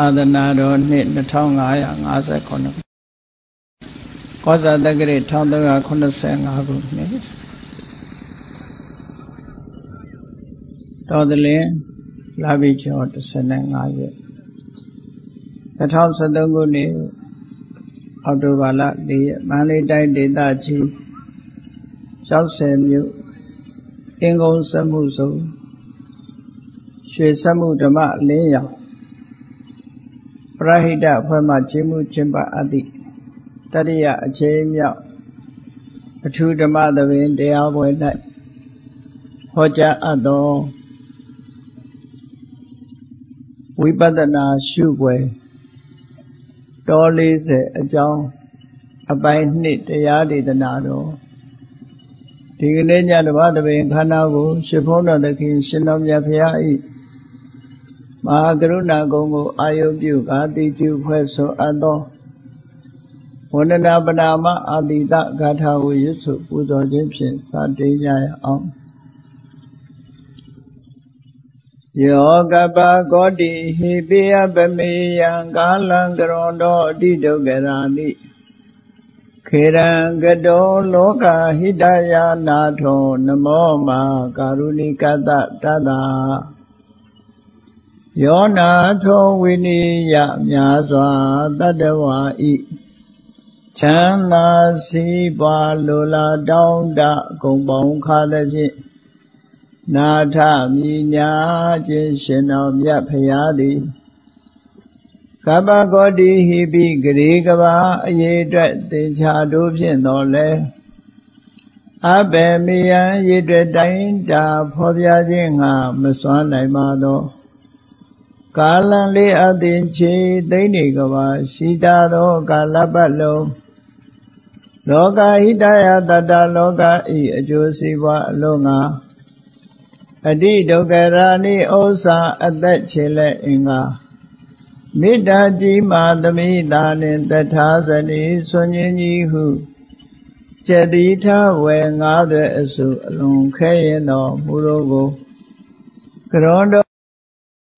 အာသနာတော်နှစ်2559ကောဇာတက္ကရာ1385ခုနှစ်တော်သလင်းလာပြီကျော်15ရက်2013ခုနှစ်အောက်တိုဘာလ4ရက်မန္တလေးတိုင်းဒေသကြီး60မြို့အင်ကုန်းစမှုစုရွှေစမှုဓမ္မလင်းရောင် ပရဟိတအဖွဲ့မှခြေမှုချင်းပါအသည့်တတိယအချိန်မြောက်အထူးဓမ္မသဘင်တရားပွဲ၌ဟောကြားအပ်သောဝိပဿနာရှုပွဲတော်40အကြောင်းအပိုင်းနှစ်တရားဒေသနာတော်ဒီကနေ့ညဓမ္မသဘင်ခန္ဓာကိုရှင်ဖုံးတော်သခင်ရှင်တော်မြတ်ဖရာ၏ မဟာကရုဏာကုံကိုအာယုပြုကာတိကျုဖွဲ့ဆိုအပ်သောဝန္ဒနာပနာမအာတိတဂါထာကိုရွတ်ဆိုပူဇော်ခြင်းဖြင့်စတင်ကြရအောင်ယောကပကောတိဟိပိယပမေယံကာလံကရွန်တော်အတိဒုက္ခရာနိခေရံကတောလောကဟိတယာနာထောနမောမာကာရုဏိကတတတ ယောနာထောဝိနိယမြာစွာတတဝါဤချမ်းသာစီးပွားလိုလားတောင်းတဂုံပေါင်းခါသဖြင့်နာထမြညာခြင်းရှင်တော်မြတ်ဖရာသည်ကပ္ပဂောတိဟိပိဂရေကဘာအရေးအတွက်သင်္ချာတို့ဖြင့်တော်လဲအဘေမိယံရည်တွေ့တိုင်းတာဖော်ပြခြင်းငါမစွမ်းနိုင်ပါသော ကာလံလေးအသင်ချေသိမ့်နေကဘာရှိတာသောကာလပတ်လုံးလောကဟိတယတတလောကဤအကျိုးစီးပွားအလုံးငါအတိဒုက္ခရာနိဩဇာအသက်ချေလက်အင်္ဂါမေတ္တာကြီးမာသမိတာနှင့်တထာဇနီဆွန်ញင်းကြီးဟုကျက်တိထဝေငါးသွဲအစုအလွန်ခဲရင်တော်မူတော်ကိုကရောတော်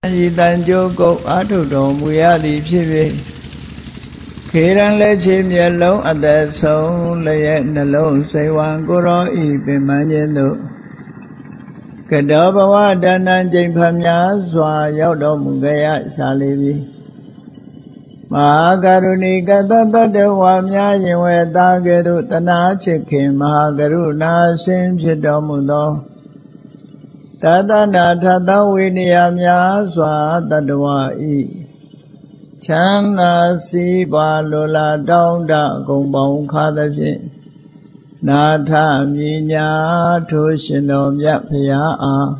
ဤတန်ကြိုးကုတ်အာထုတော်မူရသည်ဖြစ်၍ခေရန်လက်ချေမျက်လုံးအသက်ဆုံးလျက်နှလုံးစိတ်ဝံကိုရောဤပင်မခြင်းတို့ကတောဘဝဒါနံကျိန်ဖများစွာ ရောက်တော်မူကြရရှာလေပြီမဟာကရုဏီကတတတဝါများရင်ဝေတာကဲ့သို့တနာချစ်ခင်မဟာကရုဏာရှင်ဖြစ်တော်မူသော တသနာထသဝိနည်းများစွာတတဝဤချမ်းသာစီးပွားလိုလားတောင်းတအကုန်ပေါင်းခါသဖြင့်နာထမြညာထိုးရှင်တော်မြတ်ဖရာအား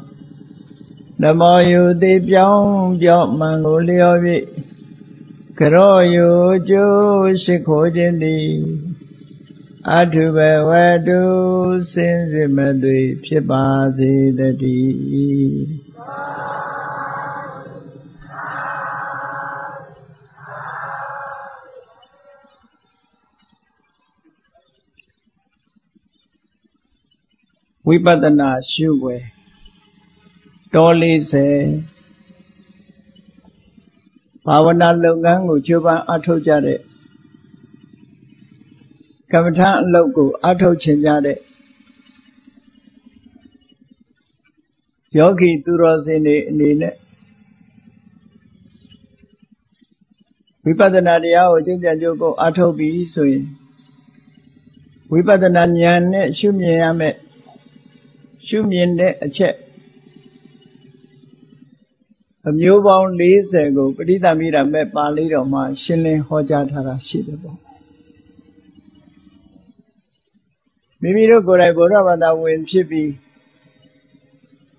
နမောယုတိပြောင်းပြော့မှန်ကိုလျော်၍ကရောယုကျိုးရှိခိုးခြင်းသည် အထုဘဝတုစင်စစ်မသွေဖြစ်ပါစေတည်းဝိပဿနာရှုွယ်တော်40ဘာဝနာလုပ်ငန်းကိုကြိုးပမ်းအထောက်ကြတဲ့ ကမ္မထာအလုပ်ကိုအထောက်ချင်ကြတဲ့ယောဂီသူတော်စင်တွေအနေနဲ့ဝိပဿနာတရားကိုကျင့်ကြံကြိုးကိုအထောက်ပြီးဆိုရင်ဝိပဿနာဉာဏ်နဲ့ရှုမြင်ရမယ်ရှုမြင်တဲ့အချက်အမျိုးပေါင်း40ကိုပဋိသမီရမဲ့ပါဠိတော်မှာရှင်းလင်းဟောကြားထားတာရှိတယ်ပေါ့ မိမိတို့ကိုယ်တိုင်ဘုရားဘာသာဝင်ဖြစ်ပြီး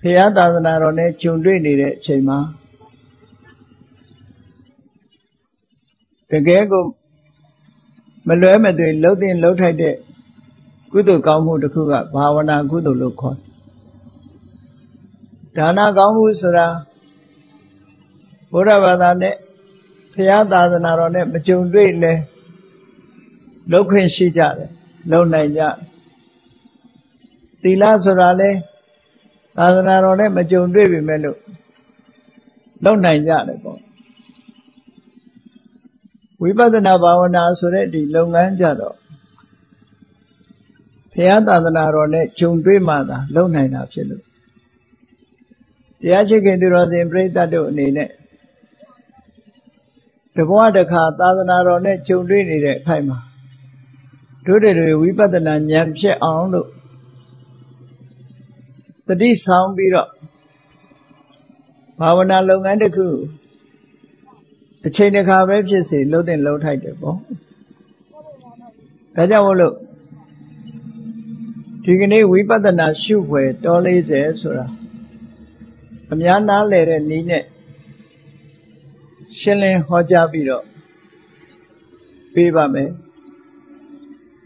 ဖရာသာသနာတော်နဲ့ဂျုံတွေ့နေတဲ့အချိန်မှာတကယ်ကိုမလွဲမသွေလှုပ်တဲ့လှုပ်ထိုက်တဲ့ကုသိုလ်ကောင်းမှုတစ်ခုကဘာဝနာကုသိုလ်လို့ခေါ်တယ်ဒါနကောင်းမှုဆိုတာဘုရားဘာသာနဲ့ဘုရားသာသနာတော်နဲ့မကြုံတွေ့လဲလောက်ခွင့်ရှိကြတယ်လုံနိုင်ကြ သီလဆိုတာလဲသာသနာတော်နဲ့မကြုံတွေ့ပြီမဲ့လို့လုံနိုင်ကြတယ်ပေါ့ဝိပဿနာဘာဝနာဆိုတဲ့ဒီလုပ်ငန်းကြတော့ဘုရားသာသနာတော်နဲ့ဂျုံတွေ့မှသာလုပ်နိုင်တာဖြစ်လို့တရားရှိခင်သူတော်စင်ပြိဿတ်တို့အနေနဲ့တဘဝတစ်ခါသာသနာတော်နဲ့ဂျုံတွေ့နေတဲ့အခိုက်မှာတို့တွေဝိပဿနာဉာဏ်ဖြစ်အောင်လို့ တတိဆောင်ပြီးတော့ဘာဝနာလုပ်ငန်းတစ်ခုအချိန်တစ်ခါပဲဖြစ်စေလှုပ်တဲ့လှုပ်ထိုက်တယ်ပေါ့ဒါကြောင့်မို့လို့ဒီကနေ့ဝိပဿနာရှုဖွယ်တော40ဆိုတာအများနားလည်တဲ့နည်းနဲ့ရှင်းလင်းဟောကြားပြီးတော့ပေးပါမယ်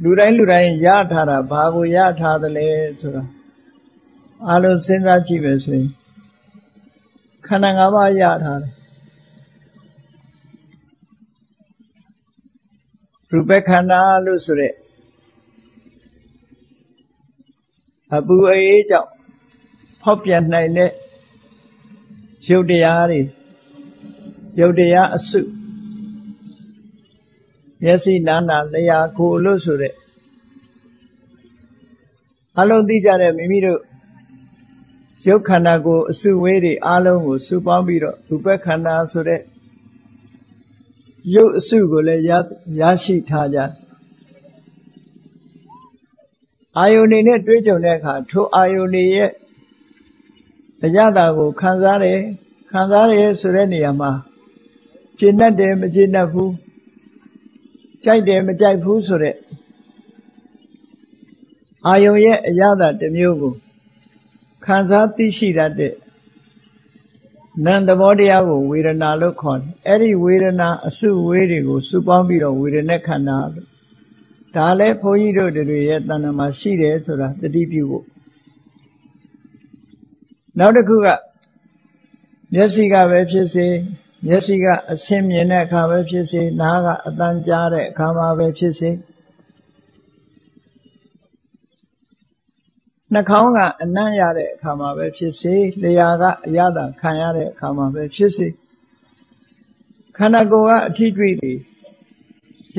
လူတိုင်းလူတိုင်းရထားတာဘာကိုရထားသလဲဆိုတာ အလုံးစဉ်းစားကြည့်ပဲဆိုရင်ခန္ဓာ၅ပါးရထားတယ်ရူပခန္ဓာလို့ဆိုတဲ့အပူအေးကြောင့်ဖောက်ပြန်နိုင်တဲ့ရုပ်တရားတွေရုပ်တရားအစုမျက်စိနာနာလျာကိုလို့ဆိုတဲ့အလုံးသိကြတဲ့မိမိတို့ ရုပ်ခန္ဓာကိုအစုဝေးတွေအလုံးကိုစုပေါင်းပြီးတော့ရူပခန္ဓာဆိုတဲ့ရုပ်အစုကိုလည်းရရရှိထားကြအာယုန်နေနဲ့တွေးကြုံတဲ့အခါထိုအာယုန်နေရဲ့အရသာကိုခံစားတယ်ခံစားရဆိုတဲ့နေရာမှာကျင့်တတ်တယ်မကျင့်တတ်ဘူးကြိုက်တယ်မကြိုက်ဘူးဆိုတဲ့အာယုန်ရဲ့အရသာတစ်မျိုးကို ခံစားသိရှိတတ်တဲ့နံသဘောတရားကိုဝေဒနာလို့ခေါ်တယ်အဲ့ဒီဝေဒနာအစုဝေးတွေကိုစုပေါင်းပြီးတော့ဝေဒနာခန္ဓာလို့ဒါလည်းဘုန်းကြီးတို့တွေရဲ့တဏ္ဍာမှာရှိတယ်ဆိုတာတတိပြုဖို့နောက်တစ်ခုကမျက်စိကပဲဖြစ်စေမျက်စိကအဆင်းမြင်တဲ့အခါပဲဖြစ်စေနားကအတန်ကြားတဲ့အခါမှာပဲဖြစ်စေ နှာခေါင်းကအနံ့ရတဲ့အခါမှာပဲဖြစ်စေလျှာကအရသာခံရတဲ့အခါမှာပဲဖြစ်စေခန္ဓာကိုယ်ကအထီးတွေ့တွေ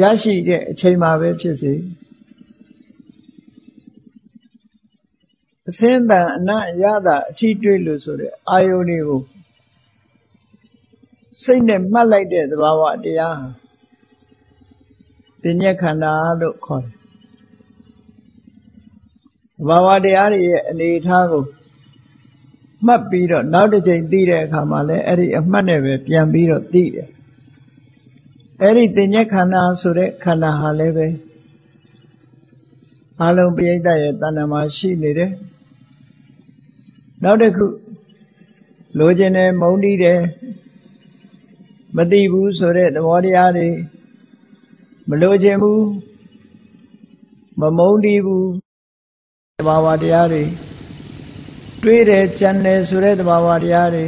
ရရှိတဲ့အချိန်မှာပဲဖြစ်စေအစင်းတန်အနံ့ရတာအထီးတွေ့လို့ဆိုတဲ့အာယုန်တွေကိုစိတ်နဲ့မှတ်လိုက်တဲ့သဘာဝတရားပညာခန္ဓာလို့ခေါ်တယ် ဘာဝတရားတွေရဲ့အနေအထားကိုမှတ်ပြီးတော့နောက်တစ်ချိန်သိတဲ့အခါမှာလည်းအဲ့ဒီအမှတ်နဲ့ပဲပြန်ပြီးတော့သိတယ်အဲ့ဒီတင်ညက်ခန္ဓာဆိုတဲ့ခန္ဓာဟာလည်းပဲအလုံးပိဋကရဲ့တဏ္ဍာမှာရှိနေတယ်နောက်တစ်ခုလိုချင်တယ်မုန်းတီးတယ်မသိဘူးဆိုတဲ့သဘောတရားတွေမလိုချင်ဘူးမမုန်းတီးဘူး သဘာဝတရားတွေတွေးတယ်ကြံတယ်ဆိုတဲ့သဘာဝတရားတွေ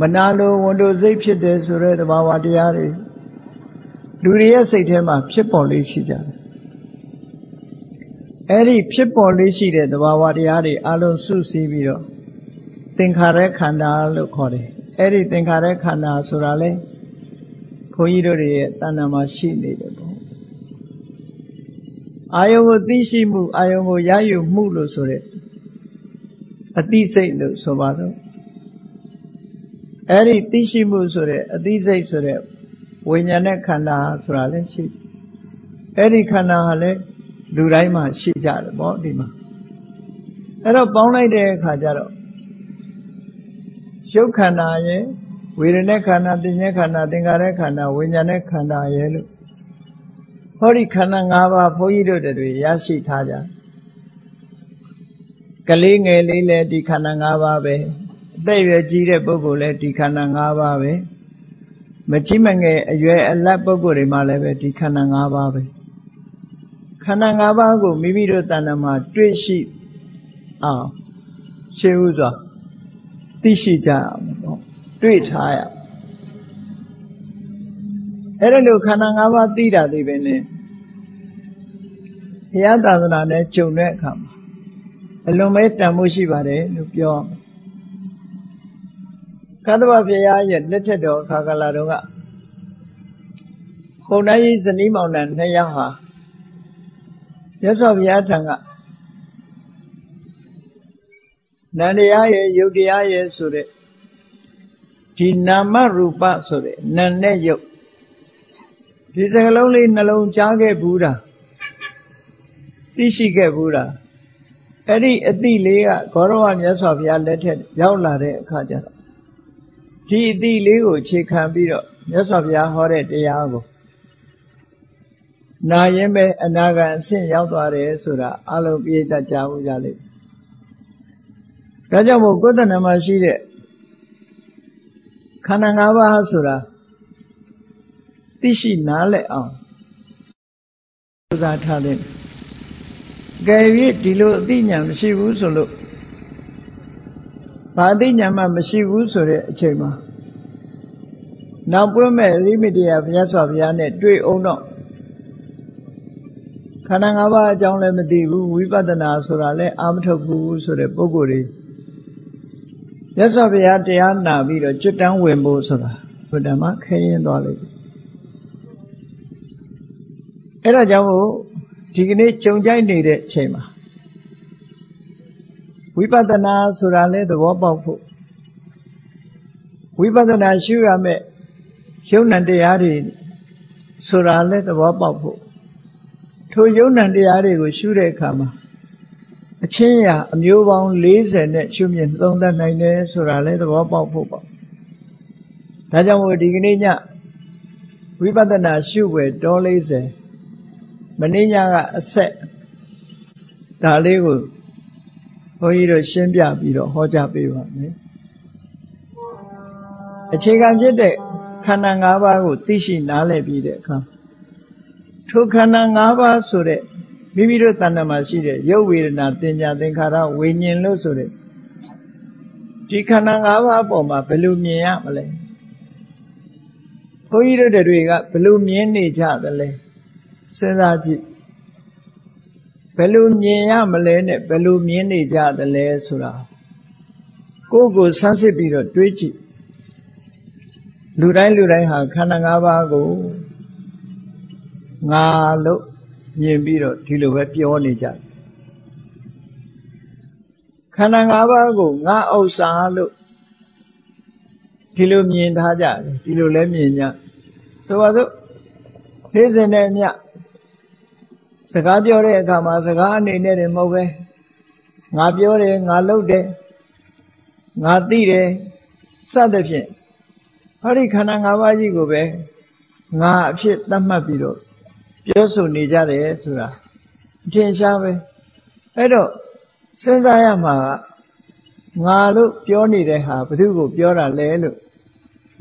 မနာလိုဝန်တို့စိတ်ဖြစ်တယ်ဆိုတဲ့သဘာဝတရားတွေလူတွေရဲ့စိတ်ထဲမှာဖြစ်ပေါ်လေးရှိကြတယ်အဲ့ဒီဖြစ်ပေါ်လေးရှိတဲ့သဘာဝတရားတွေအလုံးစုစည်းပြီးတော့သင်္ခါရခန္ဓာလို့ခေါ်တယ်အဲ့ဒီသင်္ခါရခန္ဓာဆိုတာလေဘုန်းကြီးတို့ရဲ့တဏ္ဍာမှာရှိနေတယ်ပေါ့ အာယုံကိုသိရှိမှုအာယုံကိုရယူမှုလို့ဆိုတဲ့အသိစိတ်လို့ဆိုပါတော့အဲ့ဒီသိရှိမှုဆိုတဲ့အသိစိတ်ဆိုတဲ့ဝိညာဉ်နဲ့ခန္ဓာဆိုတာလည်းရှိအဲ့ဒီခန္ဓာဟာလည်းလူတိုင်းမှာရှိကြတယ်ပေါ့ဒီမှာအဲ့တော့ပေါင်းလိုက်တဲ့အခါကျတော့ရုပ်ခန္ဓာရဲ့ဝေဒနာခန္ဓာသိဉ္ဇခန္ဓာသင်္ခါရခန္ဓာဝိညာဉ်နဲ့ခန္ဓာရဲ့လို့ ဟောဒီခန္ဓာ၅ပါးဘုန်းကြီးတို့တွေရရှိထားကြကလေးငယ်လေးလည်းဒီခန္ဓာ၅ပါးပဲအသက်ရွယ်ကြီးတဲ့ပုဂ္ဂိုလ်လည်းဒီခန္ဓာ၅ပါးပဲမကြီးမငယ်အရွယ်အလတ်ပုဂ္ဂိုလ်တွေမှလည်းပဲဒီခန္ဓာ၅ပါးပဲခန္ဓာ၅ပါးကိုမိမိတို့တဏ္ဍာမှာတွေ့ရှိအောင်ရှင်းဥစွာသိရှိကြအောင်ပေါ့တွေ့ထားရအဲ့ ဒါလို့ခန္ဓာ၅ပါးသိတာသိပဲနဲ့ဘုရားသာသနာနဲ့ကြုံတဲ့အခါမှာအလွန်ပဲတန်ဖိုးရှိပါတယ်လို့ပြောကသဗ္ဗဘုရားရဲ့လက်ထက်တော်အခါကလာတော့ကပုံတိုင်းကြီးဇနီးမောင်နှံနှစ်ယောက်ဟာမြတ်စွာဘုရားထံကနန္တရားရဲ့ယုတ်တရားရဲ့ဆိုတဲ့ဒီနာမရူပဆိုတဲ့နာနဲ့ယုတ် ဒီစကလုံးလေးနှလုံးကြားခဲ့ဘူးတာသိရှိခဲ့ဘူးတာအဲ့ဒီအတိလေးကဂေါရဝမြတ်စွာဘုရားလက်ထက်ရောက်လာတဲ့အခါကျတော့ဒီအတိလေးကိုခြေခံပြီးတော့မြတ်စွာဘုရားဟောတဲ့တရားကိုနာရင်ပဲအနာဂံအဆင့်ရောက်သွားတယ်ဆိုတာအလုံးပြည့်တတ်ကြဘူးကြလိမ့်ဒါကြောင့်မို့ကိုယ်တဏ္ဍမှာရှိတဲ့ခန္ဓာ၅ပါးဆိုတာ သိရှိနားလည်အောင်ဥစားထားတဲ့ကယ်၍ဒီလိုအသိဉာဏ်မရှိဘူးဆိုလို့ဘာအသိဉာဏ်မှမရှိဘူးဆိုတဲ့အချိန်မှာနောက်ပွင့်မဲ့ရိမိတရားဘုရားစွာဘုရားနဲ့တွေ့အောင်တော့ခန္ဓာ၅ပါးအကြောင်းလည်းမသိဘူးဝိပဿနာဆိုတာလည်းအာမထုတ်ဘူးဆိုတဲ့ပုံကိုယ်တွေမြတ်စွာဘုရားတရားနာပြီးတော့ကျွတ်တန်းဝင်ဖို့ဆိုတာဘုဒ္ဓမှာခရင်သွားလိမ့် အဲ့ဒါကြောင့်မို့ဒီကနေ့ကြုံကြိုက်နေတဲ့အချိန်မှာဝိပဿနာဆိုတာလည်းသဘောပေါက်ဖို့ဝိပဿနာရှုရမယ်ယုံ nant တရားတွေဆိုတာလည်းသဘောပေါက်ဖို့ထိုယုံ nant တရားတွေကိုရှုတဲ့အခါမှာအချင်းရာအမျိုးပေါင်း40နဲ့ရှုမြင်သုံးသပ်နိုင်တယ်ဆိုတာလည်းသဘောပေါက်ဖို့ပေါ့ဒါကြောင့်မို့ဒီကနေ့ညဝိပဿနာရှုွယ်တော40 မနေ့ညကအဆက်ဒါလေးကိုဘုန်းကြီးတို့ရှင်းပြပြီးတော့ဟောကြားပေးပါမယ်အခြေခံဖြစ်တဲ့ခန္ဓာ၅ပါးကိုသိရှိနားလည်ပြီးတဲ့အခါထိုခန္ဓာ၅ပါးဆိုတဲ့မိမိတို့တဏ္ဍမှာရှိတဲ့ရုပ်ဝေဒနာတင်ညာသင်္ခါရဝိညာဉ်လို့ဆိုတဲ့ဒီခန္ဓာ၅ပါးအပေါ်မှာဘယ်လိုမြင်ရမလဲဘုန်းကြီးတို့တွေကဘယ်လိုမြင်နေကြသလဲ စဉ်းစားကြည့်ဘယ်လိုမြင်ရမလဲနဲ့ဘယ်လိုမြင်နေကြသလဲဆိုတာကိုယ့်ကိုဆန်းစစ်ပြီးတော့တွေးကြည့်လူတိုင်းလူတိုင်းဟာခန္ဓာ၅ပါးကိုငါလို့မြင်ပြီးတော့ဒီလိုပဲပြောနေကြခန္ဓာ၅ပါးကိုငါဥစ္စာလို့ဒီလိုမြင်ထားကြတယ်ဒီလိုလဲမြင်ကြဆိုပါစို့လေးစင်တဲ့မြ စကားပြောတဲ့အခါမှာစကားအနေနဲ့တည်းမဟုတ်ပဲငါပြောတယ်ငါလုပ်တယ်ငါသိတယ်စသဖြင့်ဟောဒီခန္ဓာ၅ပါးကြီးကိုပဲငါအဖြစ်သတ်မှတ်ပြီးတော့ပြောဆိုနေကြတယ်ဆိုတာအထင်ရှားပဲအဲ့တော့စဉ်းစားရမှာကငါလို့ပြောနေတဲ့ဟာဘု து ကိုပြောတာလဲလို့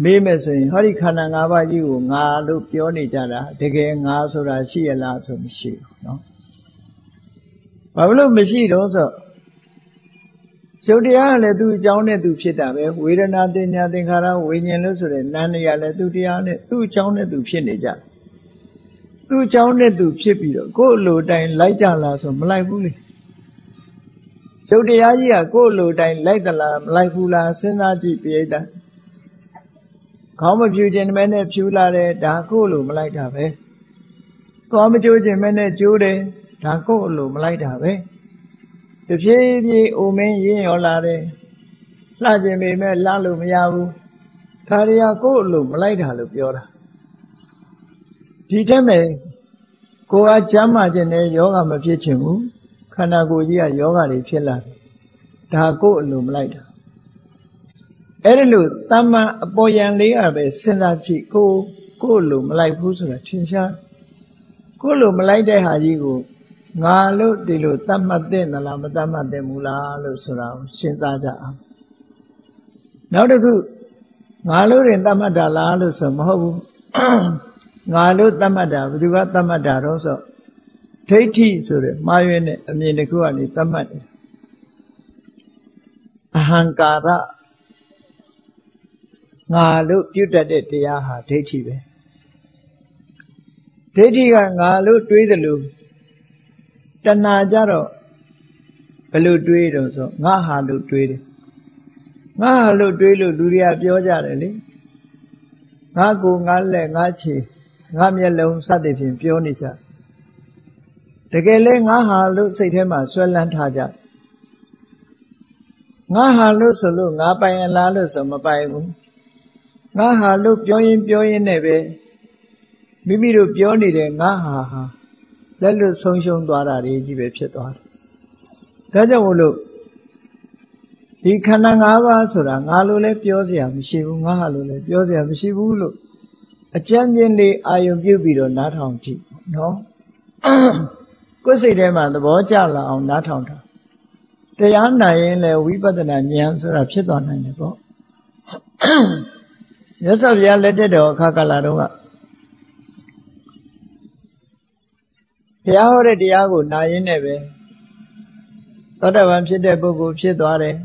မေးမယ်ဆိုရင်ဟောဒီခန္ဓာ၅ပါးကြီးကိုငါလို့ပြောနေကြတာတကယ်ငါဆိုတာရှိရလားဆိုမရှိဘူးနော်။ဘာလို့မရှိတော့ဆိုရုပ်တရားကလည်းသူ့အကြောင်းနဲ့သူဖြစ်တာပဲဝေဒနာတင်ညာသင်္ခါရဝိညာဉ်လို့ဆိုတဲ့နာမ်တွေကလည်းသူ့တရားနဲ့သူ့အကြောင်းနဲ့သူဖြစ်နေကြသူ့အကြောင်းနဲ့သူဖြစ်ပြီးတော့ကိုယ့်လိုတိုင်းလိုက်ကြလားဆိုမလိုက်ဘူးလေရုပ်တရားကြီးကကိုယ့်လိုတိုင်းလိုက်သလားမလိုက်ဘူးလားစဉ်းစားကြည့်ပြိတ္တာ ခေါင်းမဖြူခြင်းမဲနဲ့ဖြူလာတယ်ဒါကိုယ်လိုမလိုက်တာပဲသွားမကြိုးခြင်းမဲနဲ့ကြိုးတယ်ဒါကိုယ်လိုမလိုက်တာပဲတဖြည်းဖြည်းအိုမင်းရင်းရောလာတယ်လှခြင်းပေမဲ့လှလို့မရဘူးခါရရကိုယ်လိုမလိုက်တာလို့ပြောတာဒီထက်မဲ့ကိုယ်ကကျမ်းမာခြင်းနဲ့ယောဂမဖြစ်ချင်ဘူးခန္ဓာကိုယ်ကြီးကယောဂတွေဖြစ်လာတယ်ဒါကိုယ်အလိုမလိုက်တာ အဲ့ဒီလိုတမ္မာအပေါ်ယံလေးကပဲစဉ်းစားကြည့်ကိုကိုယ်လိုမလိုက်ဘူးဆိုတာထင်ရှားကိုယ်လိုမလိုက်တဲ့ဟာကြီးကိုငါလို့ဒီလိုတတ်မှတ်တဲ့နလားမတတ်မှတ်တဲ့မူလားလို့ဆိုတာကိုစဉ်းစားကြအောင်နောက်တစ်ခုငါလို့ရင်တတ်မှတ်တာလားလို့ဆိုမဟုတ်ဘူးငါလို့တတ်မှတ်တာဘယ်သူကတတ်မှတ်တာတော့ဆိုဒိဋ္ဌိဆိုတဲ့မှားရွေးတဲ့အမြင်တစ်ခုကနေတတ်မှတ်တယ်အဟံကာရ ငါလို့ပြုတ်တတ်တဲ့တရားဟာဒိဋ္ဌိပဲဒိဋ္ဌိကငါလို့တွေးတယ်လို့တဏှာကြတော့ဘယ်လိုတွေးတော့ဆိုငါဟာလို့တွေးတယ်ငါဟာလို့တွေးလို့လူတွေကပြောကြတယ်လေငါကိုငါလက်ငါခြေငါမျက်လုံးစသည်ဖြင့်ပြောနေကြတကယ်လဲငါဟာလို့စိတ်ထဲမှာဆွဲလန်းထားကြငါဟာလို့ဆိုလို့ငါပိုင်အလားလို့ဆိုမပိုင်ဘူး ငါဟာလို့ပြောရင်ပြောရင်နဲ့ပဲမိမိတို့ပြောနေတဲ့ငါဟာဟာလက်လွတ်ဆုံးရှုံးသွားတာတွေကြီးပဲဖြစ်သွားတယ်ဒါကြောင့်မို့လို့ဒီခန္ဓာ၅ပါးဆိုတာငါလိုလဲပြောစရာမရှိဘူးငါဟာလိုလဲပြောစရာမရှိဘူးလို့အကျဉ်းချင်းလေးအာယုံပြုတ်ပြီးတော့နားထောင်ကြည့်နော်ကိုယ်စိတ်ထဲမှာသဘောကျလာအောင်နားထောင်တာတရားနာရင်လည်းဝိပဿနာဉာဏ်ဆိုတာဖြစ်သွားနိုင်တယ်ပေါ့ မြတ်စွာဘုရားလက်ထက်တော်အခါကလာတော့ကဘုရားဟောတဲ့တရားကိုနာရင်နဲ့ပဲသောတာပန်ဖြစ်တဲ့ပုဂ္ဂိုလ်ဖြစ်သွားတယ်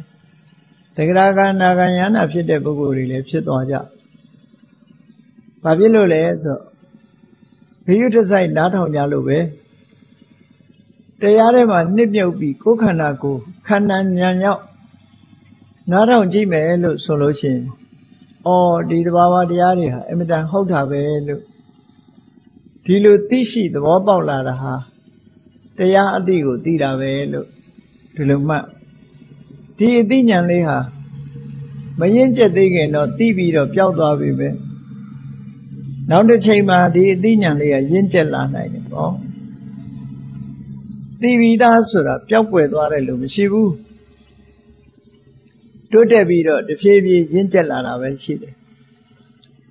တဂရကနာဂယန္နာဖြစ်တဲ့ပုဂ္ဂိုလ်တွေလည်းဖြစ်သွားကြဘာဖြစ်လို့လဲဆိုဘိယုတစိုက်နားထောင်ကြလို့ပဲတရားထဲမှာနှစ်မြုပ်ပြီးကိုယ်ခန္ဓာကိုခန္ဓာဉာဏ်ရောက်နားထောင်ကြည့်မယ်လို့ဆိုလို့ရှိရင် အော်ဒီသဘာဝတရားတွေဟာအမြဲတမ်းဟုတ်တာပဲလို့ဒီလိုသိရှိသဘောပေါက်လာတာဟာတရားအတိကိုသိတာပဲလို့ဒီလိုမှတ်ဒီအသိဉာဏ်လေးဟာမရင်ကျက်သေးခင်တော့သိပြီးတော့ပျောက်သွားပြီပဲနောက်တစ်ချိန်မှာဒီအသိဉာဏ်လေးကရင့်ကျက်လာနိုင်တယ်ပေါ့သိပြီးသားဆိုတာပျောက်ကွယ်သွားတယ်လို့မရှိဘူး တိုးတက်ပြီးတော့တဖြည်းဖြည်းရင့်ကျက်လာတာပဲရှိတယ်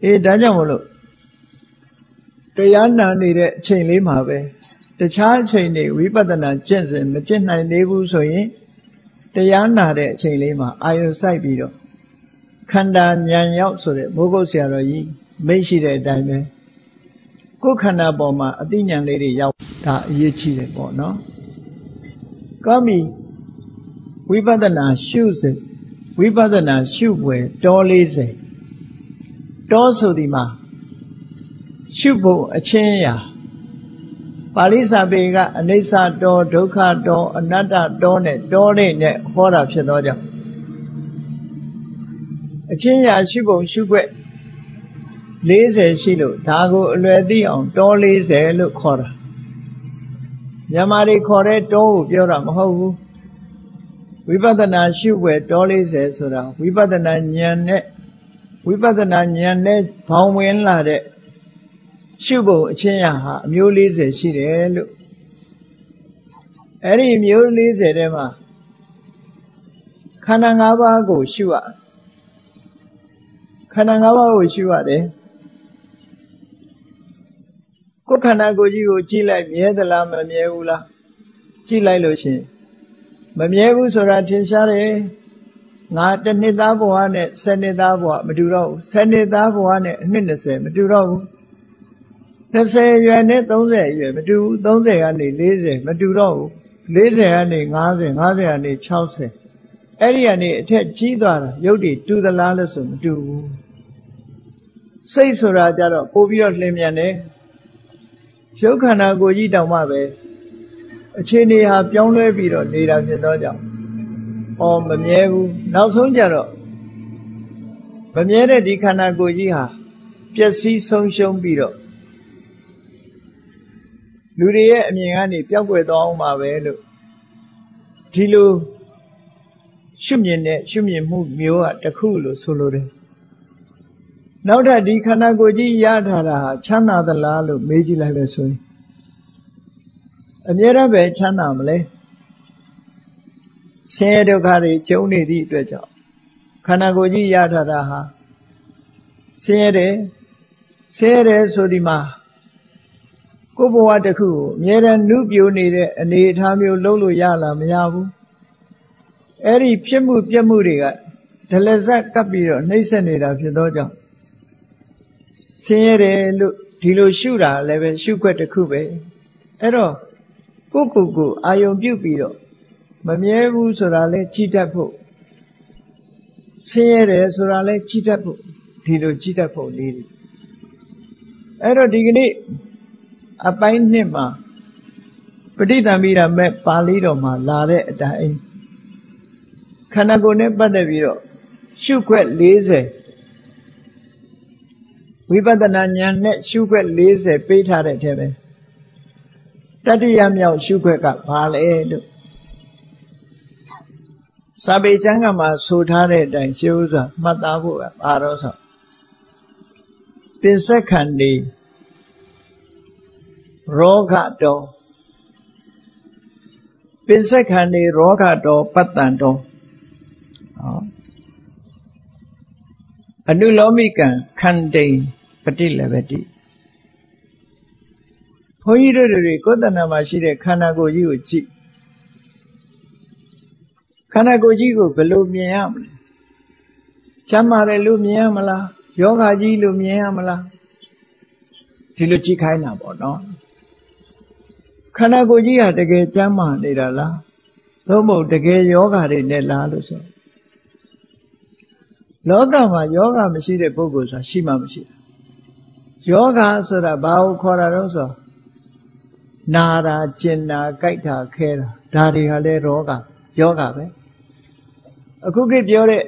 အေးဒါကြောင့်မလို့တရားနာနေတဲ့အချိန်လေးမှာပဲတခြားအချိန်တွေဝိပဿနာကျင့်စဉ်မကျင့်နိုင်သေးဘူးဆိုရင်တရားနာတဲ့အချိန်လေးမှာအာယုစိုက်ပြီးတော့ခန္ဓာဉာဏ်ရောက်ဆိုတဲ့ဘုဂုတ်ဆရာတော်ကြီးမိတ်ရှိတဲ့အတိုင်းပဲကိုယ်ခန္ဓာပေါ်မှာအသိဉာဏ်လေးတွေရောက်ဒါအရေးကြီးတယ်ပေါ့နော်ကောင်းပြီဝိပဿနာရှုစေ ဝိပဿနာရှုွယ်တော40တောဆိုဒီမှာရှုဖို့အချင်းရာပါဠိစာပေကအနိစ္စတောဒုက္ခတောအနတ္တတောနဲ့တောလေးနဲ့ဟောတာဖြစ်သောကြောင့်အချင်းရာရှုပုံရှုွက်40ရှိလို့ဒါကိုအလွယ်သိအောင်တော40လို့ခေါ်တာမြန်မာတွေခေါ်တဲ့တောကိုပြောတာမဟုတ်ဘူး ဝိပဿနာရှုွယ်တော40ဆိုတာဝိပဿနာဉာဏ်နဲ့ဝိပဿနာဉာဏ်နဲ့ဘောင်ဝင်လာတဲ့ရှုဖို့အချင်းရဟာအမျိုး40ရှိတယ်လို့အဲ့ဒီအမျိုး40ထဲမှာခန္ဓာ၅ပါးကိုရှုရခန္ဓာ၅ပါးကိုရှုရတယ်ကိုယ်ခန္ဓာကိုယ်ကြီးကိုကြည့်လိုက်မြဲသလားမမြဲဘူးလားကြည့်လိုက်လို့ရှင် မမြဲဘူးဆိုတာထင်ရှားတယ်ငါတစ်နှစ်သားဘဝနဲ့ဆယ်နှစ်သားဘဝမတူတော့ဘူးဆယ်နှစ်သားဘဝနဲ့အနှစ်20မတူတော့ဘူး20ရွယ်နဲ့30ရွယ်မတူဘူး30ကနေ40မတူတော့ဘူး40ကနေ50 50ကနေ60အဲ့ဒီကနေအထက်ကြီးသွားတာရုပ်တည်တူသလားလို့ဆိုမတူဘူးစိတ်ဆိုတာကြတော့ပို့ပြီးတော့လင်းမြန်တယ်ရုပ်ခန္ဓာကိုယ်ကြီးတောင်မှပဲ အခြေအနေဟာပြောင်းလဲပြီးတော့နေတာဖြစ်တော့ကြောင့်အော်မမြဲဘူးနောက်ဆုံးကြတော့မမြဲတဲ့ဒီခန္ဓာကိုယ်ကြီးဟာပျက်စီးဆုံးရှုံးပြီးတော့လူတွေရဲ့အမြင်ကနေပျောက်ကွယ်သွားအောင်ပါပဲလို့ဒီလိုရှုမြင်တဲ့ရှုမြင်မှုမျိုးကတခုလို့ဆိုလိုတယ်နောက်ထပ်ဒီခန္ဓာကိုယ်ကြီးရထားတာဟာချမ်းသာသလားလို့မေးကြည့်လိုက်လို့ဆိုရင် အမြဲတမ်းပဲချမ်းသာမလဲဆင်းရဲဒုက္ခတွေကျုံနေသည့်အတွက်ကြောင့်ခန္ဓာကိုယ်ကြီးရထားတာဟာဆင်းရဲတယ်ဆင်းရဲတယ်ဆိုဒီမှာကိုယ်ဘဝတစ်ခုကိုအမြဲတမ်းနုပြိုနေတဲ့အနေအထားမျိုးလုံးလို့ရလားမရဘူးအဲ့ဒီဖြစ်မှုပြက်မှုတွေကဒလဇက်ကပ်ပြီးတော့နှိမ့်ဆက်နေတာဖြစ်သောကြောင့်ဆင်းရဲတယ်လို့ဒီလိုရှုတာလည်းပဲရှုခွက်တစ်ခုပဲအဲ့တော့ ကိုယ့်ကိုယ်ကိုအာယုံပြုတ်ပြီးတော့မမြဲဘူးဆိုတာလဲကြည်တတ်ဖို့ဆင်းရဲတယ်ဆိုတာလဲကြည်တတ်ဖို့ဒီလိုကြည်တတ်ဖို့လေးတွေအဲ့တော့ဒီကနေ့အပိုင်းနှစ်မှာပဋိသင်္မိရမဲ့ပါဠိတော်မှာလာတဲ့အတိုင်းခန္ဓာကိုယ်နဲ့ပတ်သက်ပြီးတော့ရှုခွက်40ဝိပဿနာဉာဏ်နဲ့ရှုခွက်40ပေးထားတဲ့ထဲပဲ တတိယမြောက်ရှုခွက်ကဘာလဲလို့စာပေကျမ်းကမှာဆိုထားတဲ့အတိုင်းရှင်းဥစွာမှတ်သားဖို့ကဘာတော့ဆိုပင်စက်ခန္ဒီရောဂတော်ပင်စက်ခန္ဒီရောဂတော်ပတ္တန်တော်ဟောအနုလောမိကံခန္တိပฏิလဘတိ ဘုန်းကြီးတို့တွေကိုယ်တဏ္ဍာမှာရှိတဲ့ခန္ဓာကိုယ်ကြီးကိုကြည့်ခန္ဓာကိုယ်ကြီးကိုဘယ်လိုမြင်ရမလဲချမ်းသာတယ်လို့မြင်ရမလားယောဂကြီးလို့မြင်ရမလားဒီလိုကြည့်ခိုင်းတာပေါ့နော်ခန္ဓာကိုယ်ကြီးကတကယ်ကျမ်းမာနေတာလားသို့မဟုတ်တကယ်ယောဂတွေနဲ့လားလို့ဆိုလောကမှာယောဂမရှိတဲ့ပုဂ္ဂိုလ်ဆိုတာရှိမှမရှိဘူးယောဂဆိုတာဘာကိုခေါ်တာတော့ဆို နာတာကျင်တာကြိုက်တာခဲတာဒါတွေဟာလဲရောဂယောဂပဲအခုခေတ်ပြောတဲ့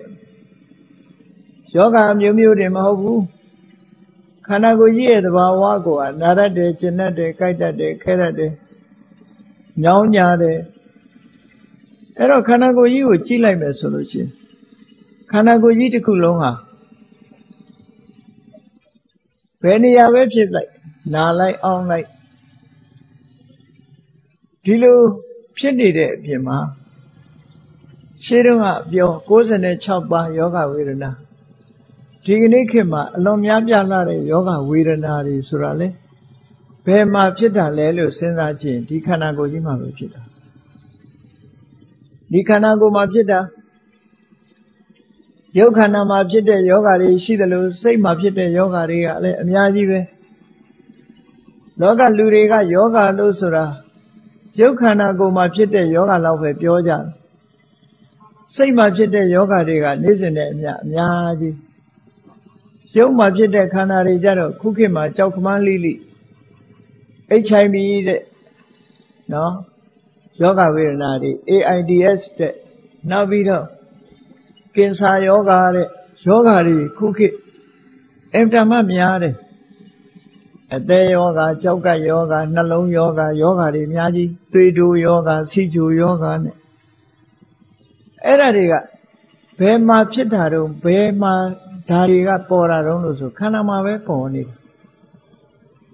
ယောဂမျိုးမျိုးတွေမဟုတ်ဘူးခန္ဓာကိုယ်ကြီးရဲ့သဘာဝကိုနာရတ်တယ်ကျင်တတ်တယ်ကြိုက်တတ်တယ်ခဲတတ်တယ်ညောင်းညာတယ်အဲ့တော့ခန္ဓာကိုယ်ကြီးကိုကြည့်လိုက်မယ်ဆိုလို့ရှိရင်ခန္ဓာကိုယ်ကြီးတစ်ခုလုံးဟာဘယ်နေရာပဲဖြစ်လိုက်နာလိုက်အောင်းလိုက် ဒီလိုဖြစ်နေတဲ့အပြင်မှာရှင်းတော့ကပြော96ပါးယောဂဝေဒနာဒီကနေ့ခေတ်မှာအလွန်များပြားလာတဲ့ယောဂဝေဒနာတွေဆိုတာလေဘယ်မှာဖြစ်တာလဲလို့စဉ်းစားကြည့်ဒီခန္ဓာကိုယ်ကြီးမှာပဲဖြစ်တာဒီခန္ဓာကိုယ်မှာဖြစ်တာရုပ်ခန္ဓာမှာဖြစ်တဲ့ယောဂတွေရှိတယ်လို့စိတ်မှာဖြစ်တဲ့ယောဂတွေကလည်းအများကြီးပဲလောကလူတွေကယောဂလို့ဆိုတာ ရုပ်ခန္ဓာကိုယ်မှာဖြစ်တဲ့ယောဂလောက်ပဲပြောကြတယ်စိတ်မှာဖြစ်တဲ့ယောဂတွေကနေ့စဉ်နဲ့အများအများကြီးရုပ်မှာဖြစ်တဲ့ခန္ဓာတွေကြတော့ခုခေတ်မှာကြောက်ခမန်းလိလိ HIV တဲ့နော်ယောဂဝေဒနာတွေ AIDS တဲ့နောက်ပြီးတော့ကင်ဆာယောဂတဲ့ယောဂတွေခုခေတ်အင်တာမများတယ် အသေးယောဂကြောက်ကယောဂနှလုံးယောဂယောဂတွေအများကြီးသွေးတိုးယောဂဆီချိုယောဂနဲ့အဲ့ဒါတွေကဘယ်မှာဖြစ်တာတော့ဘယ်မှာဒါတွေကပေါ်တာတော့လို့ဆိုခန္ဓာမှာပဲပေါ်နေတာ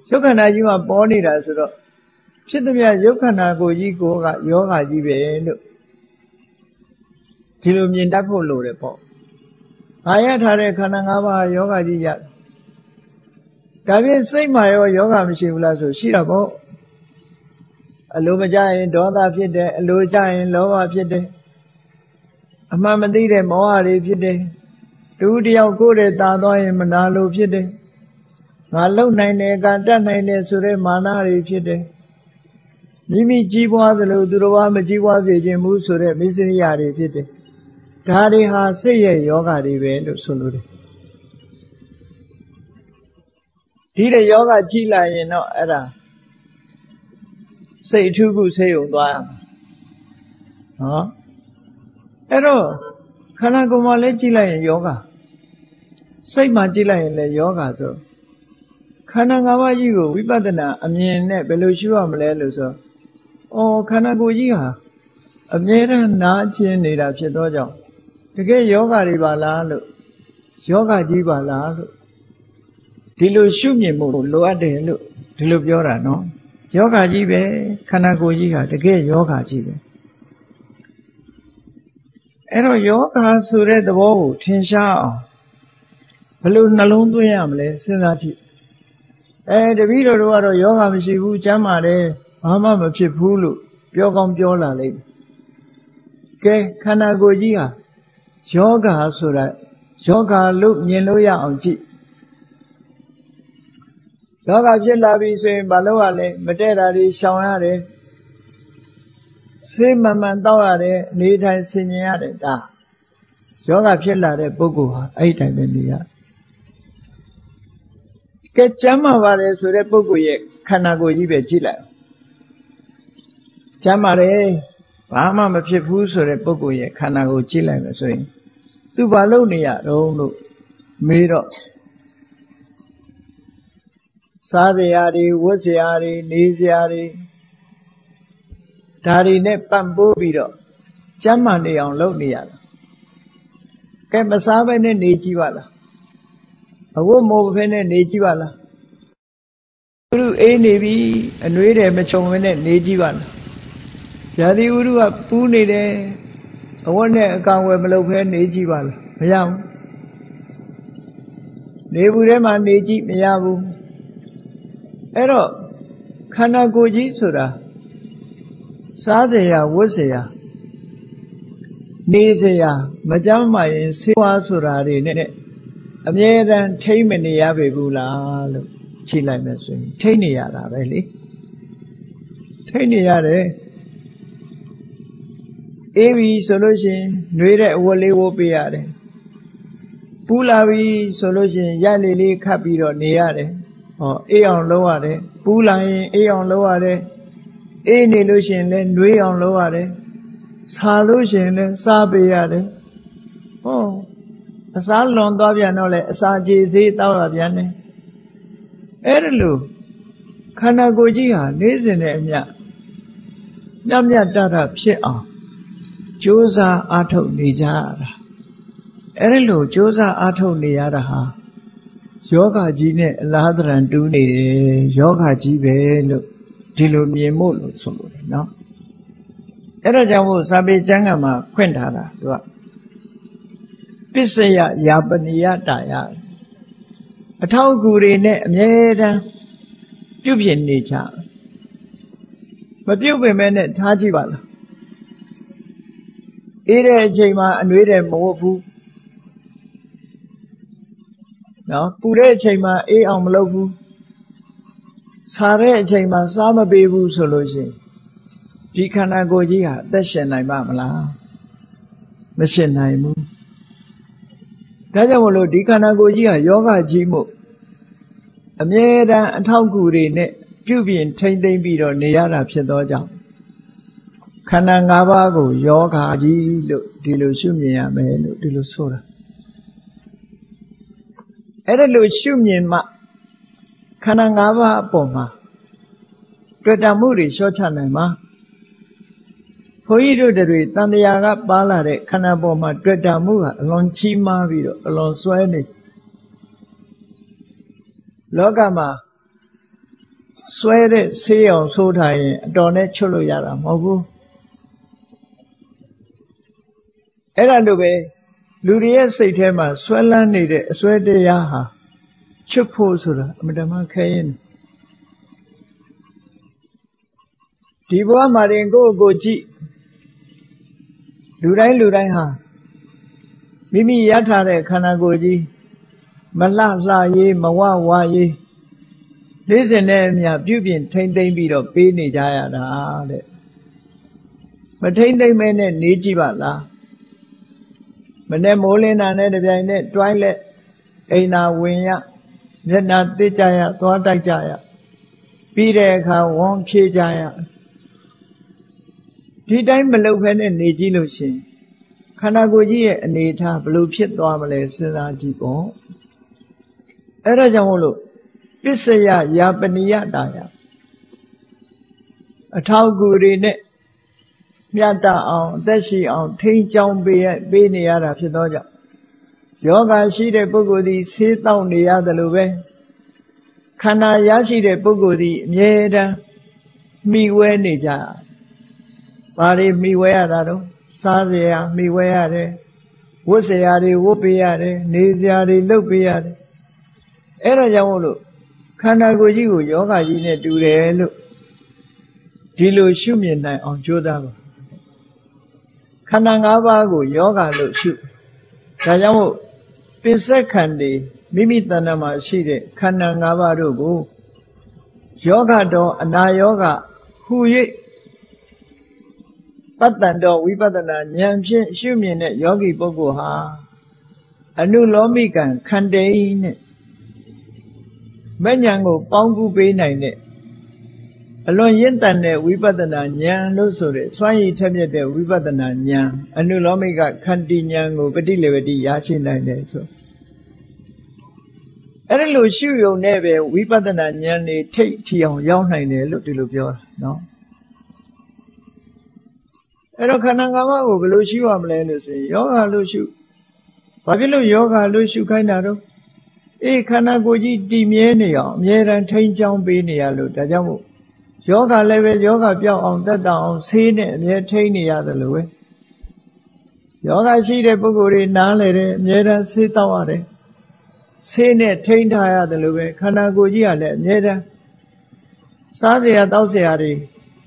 ရုပ်ခန္ဓာကြီးမှာပေါ်နေတာဆိုတော့ဖြစ်သည်မြရုပ်ခန္ဓာကိုကြီးကိုကယောဂကြီးပဲလို့ဒီလိုမြင်တတ်ဖို့လိုတယ်ပေါ့။ငါရထားတဲ့ခန္ဓာ၅ပါးယောဂကြီးရတယ်။ ဒါဖြင့်စိတ်မှာရောယောဂမရှိဘူးလားဆိုရှိတာပေါ့။အလိုမကြရင်ဒေါသဖြစ်တယ်အလိုကြရင်လောဘဖြစ်တယ်။အမှန်မသိတဲ့မောဟတွေဖြစ်တယ်။တူတယောက်ကိုယ်တည်းတာသွားရင်မနာလိုဖြစ်တယ်။ငါလုံနိုင်တယ်ကတတ်နိုင်တယ်ဆိုတဲ့မာနတွေဖြစ်တယ်။မိမိကြီးပွားသလိုသူတော်ဘာမကြီးပွားစေခြင်းဘူးဆိုတဲ့မစ္စရိယတွေဖြစ်တယ်ဒါတွေဟာစိတ်ရဲ့ယောဂတွေပဲလို့ဆိုလိုတယ် ဒီတဲ့ယောဂကြည့်လိုက်ရင်တော့အဲ့ဒါစိတ်အထူးခုစိတ်ုံသွားရမှာနော်အဲ့တော့ခန္ဓာကိုယ်မှာလည်းကြည့်လိုက်ရင်ယောဂစိတ်မှာကြည့်လိုက်ရင်လည်းယောဂဆိုခန္ဓာ၅ပါးကြီးကိုဝိပဿနာအမြင်နဲ့ဘယ်လိုရှုရမလဲလို့ဆိုဩခန္ဓာကိုယ်ကြီးဟာအမြဲတမ်းနားကျင်နေတာဖြစ်သောကြောင့်တကယ်ယောဂတွေပါလားလို့ယောဂကြီးပါလားလို့ ဒီလိုရှုမြင်မှုလိုအပ်တယ်လို့ဒီလိုပြောတာနော်ယောဂကြီးပဲခန္ဓာကိုယ်ကြီးဟာတကယ်ယောဂကြီးပဲအဲ့တော့ယောဂဆိုတဲ့သဘောကိုထင်ရှားအောင်ဘယ်လိုနှလုံးသွင်းရမလဲစဉ်းစားကြည့်အဲတပည့်တော်တို့ကတော့ယောဂမရှိဘူးကျမ်းမာတယ်ဘာမှမဖြစ်ဘူးလို့ပြောကောင်းပြောလာလိမ့်မယ်ကဲခန္ဓာကိုယ်ကြီးဟာယောဂဆိုတာယောဂလို့မြင်လို့ရအောင်ကြည့် ယောဂဖြစ်လာပြီဆိုရင်မလုပ်ရလဲမတည့်တာတွေရှောင်ရတယ်ဆေးမမှန်တောက်ရတယ်နေထိုင်ဆင်ញင်ရတယ်ဒါယောဂဖြစ်လာတဲ့ပုဂ္ဂိုလ်ဟာအဲ့ဒီတိုင်းပဲနေရကဲကျမ်းမာပါတယ်ဆိုတဲ့ပုဂ္ဂိုလ်ရဲ့ခန္ဓာကိုယ်ကြီးပဲကြည့်လိုက်ကျမ်းမာတယ်ဘာမှမဖြစ်ဘူးဆိုတဲ့ပုဂ္ဂိုလ်ရဲ့ခန္ဓာကိုကြည့်လိုက်မယ်ဆိုရင် သူဘာလုပ်နေရတော့လို့မေးတော့ စားစရာတွေဝတ်စရာတွေနေစရာတွေဒါတွေနဲ့ပံ့ပိုးပြီးတော့ကျမ်းမာနေအောင်လုပ်နေရတာကဲမစားဘဲနဲ့နေကြည့်ပါလားအဝတ်မိုးဘဲနဲ့နေကြည့်ပါလားဥရုအေးနေပြီအနှွေးတယ်မချုံဘဲနဲ့နေကြည့်ပါလားရာသီဥရုကပူးနေတယ်အဝတ်နဲ့အကောင်ဝယ်မလုပ်ဘဲနေကြည့်ပါလားမရဘူးနေဘူးထဲမှာနေကြည့်မရဘူး အဲ့တော့ခန္ဓာကိုယ်ကြီးဆိုတာစားစရာဝတ်စရာနေစရာမကြမ်းမာရင်ဆေးဝါးဆိုတာတွေနဲ့အမြဲတမ်းထိမ့်မနေရပေဘူးလားလို့ခြေလိုက်မယ်ဆိုရင်ထိမ့်နေရတာပဲလေထိမ့်နေရတယ်အေးပြီဆိုလို့ရှိရင်နှွေးတဲ့အဝတ်လေးဝတ်ပေးရတယ်ပူလာပြီဆိုလို့ရှိရင်ရက်လေးလေးခတ်ပြီးတော့နေရတယ် ဟောအေးအောင်လုပ်ရတယ်ပူလာရင်အေးအောင်လုပ်ရတယ်အေးနေလို့ရှိရင်လည်းနှွေးအောင်လုပ်ရတယ်စားလို့ရှိရင်လည်းစားပေးရတယ်ဟောအစားလွန်သွားပြန်တော့လေအစာကြေစေးတောက်ရပြန်တယ်အဲ့ဒါလို့ခန္ဓာကိုယ်ကြီးဟာနေ့စဉ်နဲ့အမျှမြတ်မြတ်တတဖြစ်အောင်ကြိုးစားအားထုတ်နေကြရတာအဲ့ဒါလို့ကြိုးစားအားထုတ်နေရတာဟာ ယောဂကြီးနဲ့အလားသဏ္ဍာန်တူးနေတယ်ယောဂကြီးပဲလို့ဒီလိုမြင်ဖို့လို့ဆိုလို့တယ်နော်အဲ့ဒါကြောင့်မို့စာပေကျမ်းကမှာဖွင့်ထားတာသူကပစ္စယယာပနိယတာယအထောက်အကူတွေနဲ့အမြဲတမ်းပြုပြင်နေချမပြုတ်ပင်မဲ့နဲ့ထားကြည့်ပါလားအေးတဲ့အချိန်မှာအနှွေးတယ်မဟုတ်ဘူး နော်ပူတဲ့အချိန်မှာအေးအောင်မလုပ်ဘူးစားတဲ့အချိန်မှာစားမပေးဘူးဆိုလို့ရှိရင်ဒီခန္ဓာကိုယ်ကြီးဟာအသက်ရှင်နိုင်ပါမလားမရှင်နိုင်ဘူးဒါကြောင့်မလို့ဒီခန္ဓာကိုယ်ကြီးဟာယောဂကြီးမှုအမြဲတမ်းအထောက်အကူတွေနဲ့ပြုပြင်ထိမ့်သိမ့်ပြီးတော့နေရတာဖြစ်သောကြောင့်ခန္ဓာ၅ပါးကိုယောဂကြီးလို့ဒီလိုရှုမြင်ရမယ်လို့ဒီလိုဆိုတာ အဲ့ဒါလို့ရှုမြင်မှခန္ဓာ၅ပါးအပေါ်မှာတွေ့တာမှုတွေလျှော့ချနိုင်မှာဘုန်းကြီးတို့တွေတန်တရားကပါလာတဲ့ခန္ဓာပေါ်မှာတွေ့တာမှုကအလွန်ကြီးမားပြီးတော့အလွန်စွဲနေလောကမှာစွဲတဲ့ဆေးအောင်ဆိုးထားရင်အတော်နဲ့ချွတ်လို့ရတာမဟုတ်ဘူးအဲ့ဒါလိုပဲ လူတွေရဲ့စိတ်ထဲမှာဆွဲလန်းနေတဲ့အစွဲတရားဟာချွတ်ဖို့ဆိုတာအမတမခဲရင်ဒီဘဝမှာရင်ကိုယ့်ကိုကြည့်လူတိုင်းလူတိုင်းဟာမိမိရထားတဲ့ခန္ဓာကိုယ်ကြီးမလှလှရေးမဝဝရေးလေးစင်တဲ့အမြပြုပြင်ထိမ့်သိမ့်ပြီးတော့ပေးနေကြရတာတဲ့မထိမ့်သိမ့်မဲနဲ့နေကြည့်ပါလား မနဲ့မိုးလင်းတာနဲ့တပြိုင်နက်တွိုင်းလက်အိမ်သာဝင်ရမျက်နှာတစ်ကြရသွားတိုက်ကြရပြီးတဲ့အခါဝန်းဖြေးကြရဒီတိုင်းမလုပ်ဖဲနဲ့နေကြည့်လို့ရှင်ခန္ဓာကိုယ်ကြီးရဲ့အနေအထားဘလို့ဖြစ်သွားမလဲစဉ်းစားကြည့်ပေါ့အဲ့ဒါကြောင့်မို့လို့ပစ္စယယာပနိယတာယအထောက်ကူတွေနဲ့ မြတ်တအောင်အသက်ရှိအောင် ထိန်းချောင်းပေးပေးနေရတာဖြစ်သောကြောင့်ယောဂရှိတဲ့ပုဂ္ဂိုလ်သည်ဆေးတောက်နေရတယ်လို့ပဲခန္ဓာရရှိတဲ့ပုဂ္ဂိုလ်သည်အမြဲတမ်းမိဝဲနေကြဘာတွေမိဝဲရတာတော့စားစရာမိဝဲရတယ်ဝတ်စရာတွေဝတ်ပေးရတယ်နေစရာတွေလုပ်ပေးရတယ်အဲ့ဒါကြောင့်မို့လို့ခန္ဓာကိုယ်ကြီးကိုယောဂကြီးနဲ့တူတယ်လို့ဒီလိုရှုမြင်နိုင်အောင်ကြိုးစားပါ ခန္ဓာ၅ပါးကိုယောဂလို့ရှုဒါကြောင့်မို့ပစ္စက်ခန္တီမိမိတဏ္ဍမှာရှိတဲ့ခန္ဓာ၅ပါးတို့ကိုယောဂတော်အနာယောဂဟူ၍ပတ္တန်တော်ဝိပဿနာဉာဏ်ဖြင့်ရှုမြင်တဲ့ယောဂီပုဂ္ဂိုလ်ဟာအနုလောမိကံခန္တေနဲ့မဉဏ်ကို ပေါင်းကူးပေးနိုင်တဲ့ အလွန်ရင့်တန်တဲ့ဝိပဿနာဉာဏ်လို့ဆိုတဲ့စွမ်းရည်ထက်မြက်တဲ့ဝိပဿနာဉာဏ်အနုလောမိကခန္တီဉာဏ်ကိုပฏิလေဝတိရရှိနိုင်တယ်ဆိုအဲ့ဒါလို့ရှုယုံနဲ့ပဲဝိပဿနာဉာဏ်နေထိတ်ထီအောင်ရောက်နိုင်တယ်လို့ဒီလိုပြောတာနော်အဲ့တော့ခန္ဓာ၅ပါးကိုဘယ်လိုရှုရမလဲလို့ဆိုရင်ယောဂလို့ရှုဘာဖြစ်လို့ယောဂလို့ရှုခိုင်းတာတော့အေးခန္ဓာကိုယ်ကြီးတည်မြဲနေအောင်အမြဲတမ်းထိန်းချောင်းပေးနေရလို့ဒါကြောင့်မို့ ယောဂလည်းပဲယောဂပြောင်းအောင်တက်တောင်အောင်ဆေးနဲ့အမြဲထိန်းနေရတယ်လို့ပဲယောဂရှိတဲ့ပုဂ္ဂိုလ်တွေနားလေတယ်အမြဲတမ်းဆေးတောက်ရတယ်ဆေးနဲ့ထိန်းထားရတယ်လို့ပဲခန္ဓာကိုယ်ကြီးကလည်းအမြဲတမ်းစားစရာတောက်စရာတွေ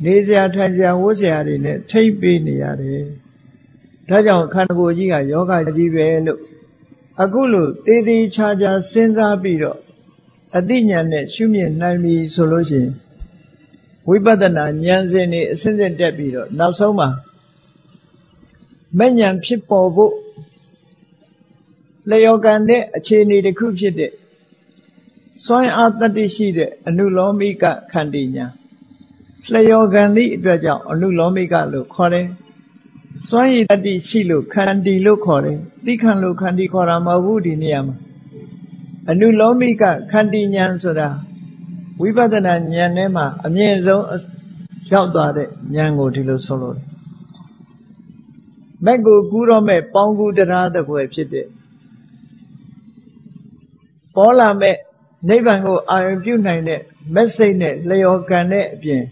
နေစရာထိုင်စရာဝတ်စရာတွေနဲ့ထိမ့်ပေးနေရတယ်ဒါကြောင့်ခန္ဓာကိုယ်ကြီးကယောဂကြီးပဲလို့အခုလို့သေးသေးချာချာစဉ်းစားပြီးတော့အသိဉာဏ်နဲ့ရှုမြင်နိုင်ပြီဆိုလို့ရှိရင် ဝိပဿနာဉာဏ်စဉ်တွေအစဉ်စဉ်တက်ပြီးတော့နောက်ဆုံးမှာမဉဏ်ဖြစ်ပေါ်ဖို့လျော်ကန်တဲ့အခြေအနေတစ်ခုဖြစ်တဲ့စွမ်းအားတတ္တိရှိတဲ့အနုလောမိကခန္တီညာလျော်ကန်သည့်အတွက်ကြောင့်အနုလောမိကလို့ခေါ်တယ်စွမ်းရည်တတ္တိရှိလို့ခန္တီလို့ခေါ်တယ်သိခံလို့ခန္တီခေါ်တာမဟုတ်ဘူးဒီနေရာမှာအနုလောမိကခန္တီညာဆိုတာ ဝိပဿနာဉာဏ်ထဲမှာအမြင့်ဆုံးရောက်သွားတဲ့ဉာဏ်ကိုဒီလိုဆိုလို့မက်ကိုကူးတော့မဲ့ပေါင်းကူးတရားတစ်ပွဲဖြစ်တဲ့ပေါ်လာမဲ့နိဗ္ဗာန်ကိုအာရုံပြုနိုင်တဲ့မက်စိတ်နဲ့လျော်ကန်တဲ့အပြင်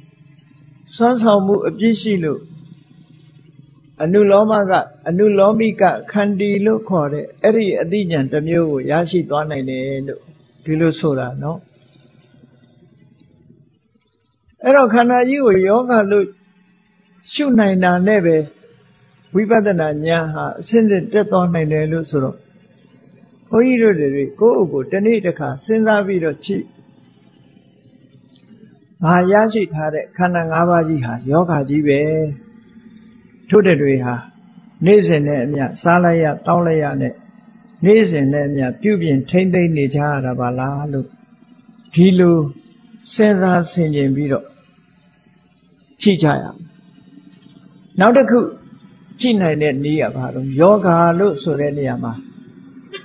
စွမ်းဆောင်မှုအပြည့်ရှိလို့အနုလောမကအနုလောမိကခန္တီလို့ခေါ်တဲ့အဲ့ဒီအသိဉာဏ်တစ်မျိုးကိုရရှိသွားနိုင်တယ်လို့ဒီလိုဆိုတာနော် အဲ့တော့ခန္ဓာကြီးကိုယောဂလို့ရှုနိုင်တာနဲ့ပဲဝိပဿနာဉာဏ်ဟာအစဉ်စဉ်တက်သွားနိုင်တယ်လို့ဆိုတော့ဘုန်းကြီးတို့တွေကိုယ့်အကိုတနေ့တစ်ခါစဉ်းစားပြီးတော့ချိငါရရှိထားတဲ့ခန္ဓာ၅ပါးကြီးဟာယောဂကြီးပဲထို့တဲ့တွေဟာနေ့စဉ်နဲ့အမျှစားလိုက်ရတောင်းလိုက်ရနဲ့နေ့စဉ်နဲ့အမျှပြုပြင်ထိမ့်သိမ့်နေကြရတာပါလားလို့ဒီလိုစဉ်းစားဆင်ခြင်ပြီးတော့ ချိကြရနောက်တစ်ခုကြည့်နိုင်တဲ့နည်းကဘာလို့ယောဂါလို့ဆိုတဲ့နေရာမှာ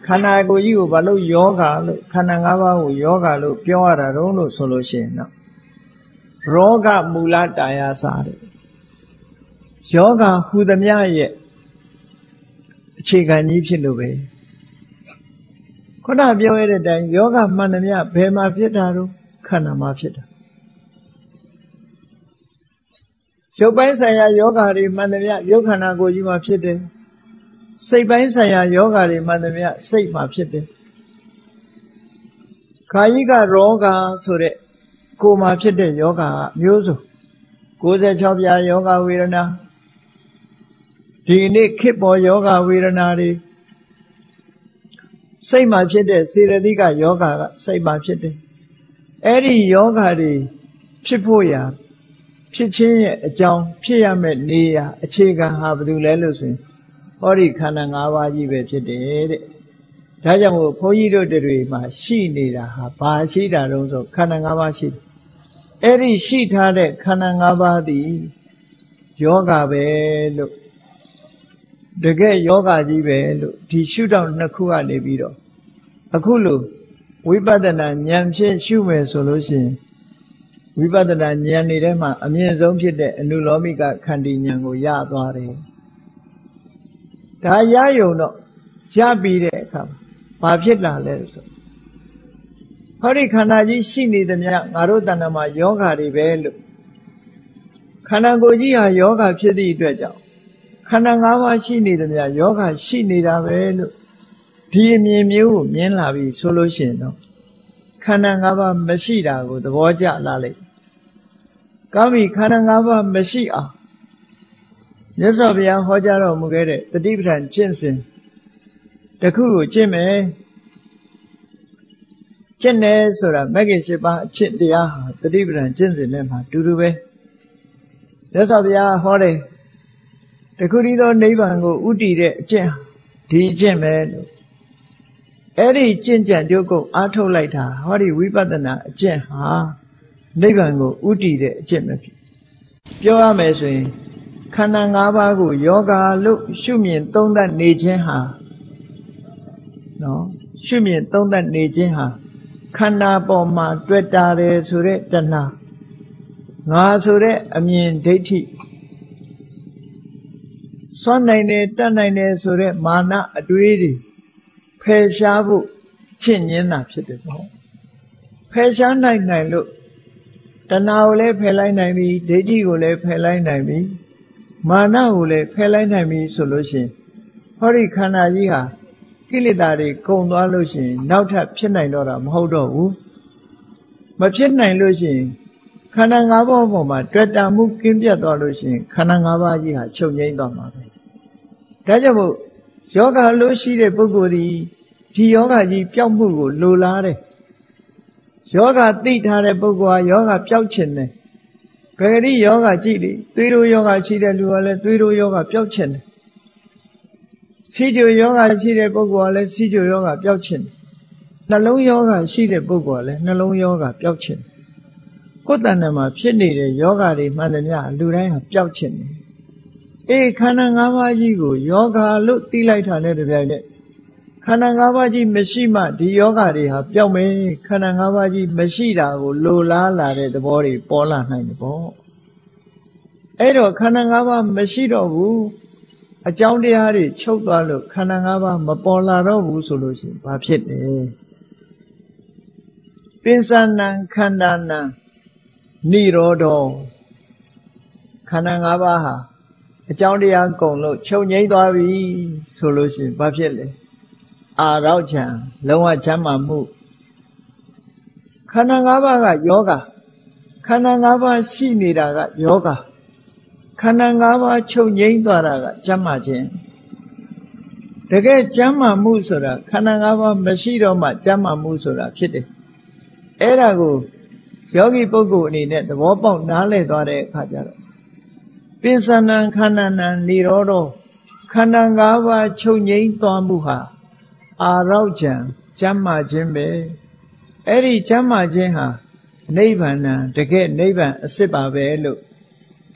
ခန္ဓာကိုယ်ကြီးကိုဘာလို့ယောဂါလို့ခန္ဓာ၅ပါးကိုယောဂါလို့ပြောရတာတုံးလို့ဆိုလို့ရှိရင်တော့ရောဂမူလတာယာစာတဲ့ယောဂဟူသမျှရဲ့အခြေခံကြီးဖြစ်လို့ပဲခုနပြောရတဲ့အတိုင်းယောဂမှန်သမျှဘယ်မှာဖြစ်တာတော့ခန္ဓာမှာဖြစ်တာ ရုပ်ပိုင်းဆိုင်ရာယောဂါတွေမှန်သမျှရုပ်ခန္ဓာကိုယ်ကြီးမှာဖြစ်တယ်စိတ်ပိုင်းဆိုင်ရာယောဂါတွေမှန်သမျှစိတ်မှာဖြစ်တယ်ခာယိကရောဂါဆိုတဲ့ကိုယ်မှာဖြစ်တဲ့ယောဂါကမျိုးစုံ96ပြာယောဂဝေဒနာဒီနေ့ခေတ်ပေါ်ယောဂဝေဒနာတွေစိတ်မှာဖြစ်တဲ့စေရတိကယောဂကစိတ်မှာဖြစ်တယ်အဲ့ဒီယောဂတွေဖြစ်ဖို့ရာ ဖြစ်ခြင်းရဲ့အကြောင်းဖြစ်ရမယ့်နေရာအခြေခံဟာဘယ်သူလဲလို့ဆိုရင်ဟောဒီခန္ဓာ၅ပါးကြီးပဲဖြစ်တယ်တဲ့ဒါကြောင့်မို့ဘုန်းကြီးတို့တွေမှာရှိနေတာဟာဘာရှိတာတုံးဆိုခန္ဓာ၅ပါးရှိတယ်အဲ့ဒီရှိထားတဲ့ခန္ဓာ၅ပါးသည်ယောဂပဲလို့တကယ်ယောဂကြီးပဲလို့ဒီရှုထောင့်နှစ်ခုကနေပြီးတော့အခုလို့ဝိပဿနာဉာဏ်ဖြင့်ရှုမယ်ဆိုလို့ရှိရင် ဝိပဿနာဉာဏ်နေထဲမှာအမြင့်ဆုံးဖြစ်တဲ့အနုလောမိကခန္တီဉာဏ်ကိုရသွားတယ်ဒါရယုံတော့ရပြီးတဲ့အခါဘာဖြစ်လာလဲဆိုဟောဒီခန္ဓာကြီးရှိနေသမျှငါတို့တဏ္ဍမှာယောဂါတွေပဲလို့ခန္ဓာကိုယ်ကြီးဟာယောဂါဖြစ်သည့်အတွက်ကြောင့်ခန္ဓာ၅ပါးရှိနေသမျှယောဂါရှိနေတာပဲလို့ဒီအမြင်မျိုးကိုမြင်လာပြီဆိုလို့ရှိရင်တော့ခန္ဓာ၅ပါးမရှိတာကိုသဘောကျလာလိမ့် ကောင်းပြီခန္ဓာ၅ပါးမရှိအောင်မြတ်စွာဘုရားဟောကြားတော်မူခဲ့တဲ့တတိပဋ္ဌာန်ကျင့်စဉ်တခုကိုကျင့်မယ်ကျင့်တယ်ဆိုတာမဂ္ဂင်၈ပါးအကျင့်တရားဟာတတိပဋ္ဌာန်ကျင့်စဉ်နဲ့မှတူတူပဲမြတ်စွာဘုရားဟောတယ်တခုတည်းသောနိဗ္ဗာန်ကိုဥတည်တဲ့အကျင့်ဒီအကျင့်ပဲလို့အဲ့ဒီကျင့်ကြံကြုတ်ကိုအားထုတ်လိုက်တာဟောဒီဝိပဿနာအကျင့်ဟာ နိဗ္ဗာန်ကိုဥတည်တဲ့အကျင့်ပဲဖြစ်ပြောရမယ်ဆိုရင်ခန္ဓာ၅ပါးကိုယောဂါလို့ရှုမြင်သုံးသပ်နေခြင်းဟာနော်ရှုမြင်သုံးသပ်နေခြင်းဟာခန္ဓာပေါ်မှာတွေ့တာတယ်ဆိုတဲ့တဏှာငါဆိုတဲ့အမြင်ဒိဋ္ဌိစွန့်နိုင်တယ်တတ်နိုင်တယ်ဆိုတဲ့မာနအတွေးတွေဖယ်ရှားဖို့ချင့်ညင်းတာဖြစ်တယ်ပေါ့ဖယ်ရှားနိုင်နိုင်လို့ တဏှာကိုလည်းဖယ်လိုက်နိုင်ပြီဒိဋ္ဌိကိုလည်းဖယ်လိုက်နိုင်ပြီမာနကိုလည်းဖယ်လိုက်နိုင်ပြီဆိုလို့ရှိရင်ဟောဒီခန္ဓာကြီးဟာကိလေသာတွေကုန်သွားလို့ရှိရင်နောက်ထပ်ဖြစ်နိုင်တော့တာမဟုတ်တော့ဘူးမဖြစ်နိုင်လို့ရှိရင်ခန္ဓာ၅ပါးပေါ်မှာတွေ့တာမှုကင်းပြတ်သွားလို့ရှိရင်ခန္ဓာ၅ပါးကြီးဟာချုပ်ငိမ့်သွားမှာပဲဒါကြောင့်မို့ယောဂလို့ရှိတဲ့ပုဂ္ဂိုလ်ဒီဒီယောဂကြီးပျောက်မှုကိုလိုလားတယ် ယောဂသိထားတဲ့ပုဂ္ဂိုလ်ဟာယောဂပျောက်ခြင်းတယ်ဘယ်ကတိယောဂကြည့်လေသွေးတို့ယောဂရှိတဲ့လူကလည်းသွေးတို့ယောဂပျောက်ခြင်းတယ်စီကြိုယောဂရှိတဲ့ပုဂ္ဂိုလ်ကလည်းစီကြိုယောဂပျောက်ခြင်းနှလုံးယောဂရှိတဲ့ပုဂ္ဂိုလ်ကလည်းနှလုံးယောဂပျောက်ခြင်းကိုယ်တဏ္ဍမှာဖြစ်နေတဲ့ယောဂတွေမှန်တယ်များလူတိုင်းဟာပျောက်ခြင်းတယ်အေးခန္ဓာ၅ပါးကြီးကိုယောဂလို့သိလိုက်တာနဲ့တပြိုင်နက် ခန္ဓာ၅ပါးကြီးမရှိမှဒီယောဂတွေဟာပျောက်မယ်ခန္ဓာ၅ပါးကြီးမရှိတာကိုလိုလားလာတဲ့သဘောတွေပေါ်လာနိုင်တယ်ပေါ့အဲ့တော့ခန္ဓာ၅ပါးမရှိတော့ဘူးအကြောင်းတရားတွေချုပ်သွားလို့ခန္ဓာ၅ပါးမပေါ်လာတော့ဘူးဆိုလို့ရှိရင်ဘာဖြစ်လဲပိစဏံခန္ဓာနံនិရောဓောခန္ဓာ၅ပါးဟာအကြောင်းတရားကုန်လို့ချုပ်ငိမ့်သွားပြီဆိုလို့ရှိရင်ဘာဖြစ်လဲ အာရောက်ချံလုံးဝချမ်းသာမှုခန္ဓာ၅ပါးကယောဂခန္ဓာ၅ပါးရှိနေတာကယောဂခန္ဓာ၅ပါးချုပ်ငိမ့်သွားတာကကျမ်းမာခြင်းတကယ်ကျမ်းမာမှုဆိုတာခန္ဓာ၅ပါးမရှိတော့မှကျမ်းမာမှုဆိုတာဖြစ်တယ်အဲ့ဒါကိုယောဂီပုဂ္ဂိုလ်အနေနဲ့သဘောပေါက်နားလည်သွားတဲ့အခါကျတော့ပိစဏံခန္ဓာနံនិရောဓခန္ဓာ၅ပါးချုပ်ငိမ့်သွားမှုဟာ အာရောက်ကြံကျမ်းမာခြင်းပဲအဲ့ဒီကျမ်းမာခြင်းဟာနိဗ္ဗာန်တကယ်နိဗ္ဗာန်အစစ်ပါပဲလို့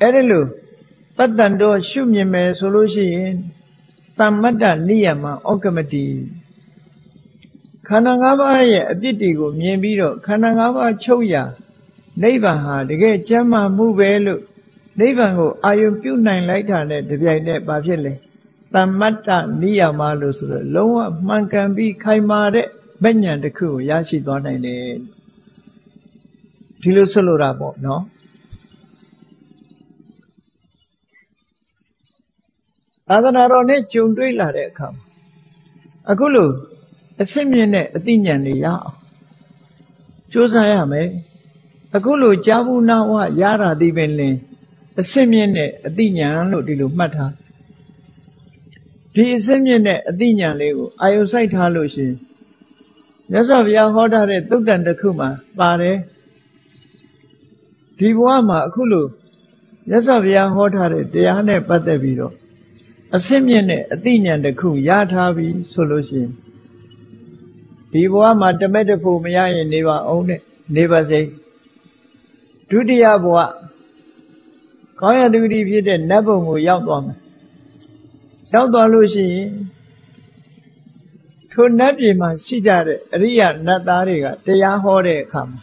အဲ့ဒီလိုပတ္တန်တော်ရှုမြင်မယ်ဆိုလို့ရှိရင်တမ္မတ္တနိယမဩကမတိခန္ဓာ၅ပါးရဲ့အပြစ်တွေကိုမြင်ပြီးတော့ခန္ဓာ၅ပါးချုပ်ရနိဗ္ဗာန်ဟာတကယ်ကျမ်းမာမှုပဲလို့နိဗ္ဗာန်ကိုအာယုံပြုနိုင်လိုက်တာနဲ့တပြိုင်တည်းဘာဖြစ်လဲ တမ္မတ္တနိယမလို့ဆိုတော့လုံးဝမှန်ကန်ပြီးခိုင်မာတဲ့မဉ္ဇဉ်တစ်ခုကိုရရှိသွားနိုင်တယ်ဒီလိုဆိုလိုတာပေါ့နော်သာသနာတော်နဲ့ကြုံတွေ့လာတဲ့အခါမှာအခုလိုအစစ်မြင့်တဲ့အသိဉာဏ်တွေရအောင်ကြိုးစားရမယ်အခုလိုကြာဘူးနာဝရတာဒီပင်လင်အစစ်မြင့်တဲ့အသိဉာဏ်လို့ဒီလိုမှတ်ထား ဒီအစစ်မြင့်တဲ့အသိဉာဏ်လေးကိုအာယုစိုက်ထားလို့ရှိရင်မြတ်စွာဘုရားဟောထားတဲ့သုတ်တန်တစ်ခုမှာပါတယ်ဒီဘဝမှာအခုလိုမြတ်စွာဘုရားဟောထားတဲ့တရားနဲ့ပတ်သက်ပြီးတော့အစစ်မြင့်တဲ့အသိဉာဏ်တစ်ခုရထားပြီဆိုလို့ရှိရင်ဒီဘဝမှာတမက်တဖို့မရရင်နေပါအောင်နဲ့နေပါစေဒုတိယဘဝကောင်းရသူတိဖြစ်တဲ့နတ်ဘုံကိုရောက်သွားမယ် ရောက်သွားလို့ရှိရင်ထိုနတ်ပြည်မှာရှိကြတဲ့အရိယနတ်သားတွေကတရားဟောတဲ့အခါမှာ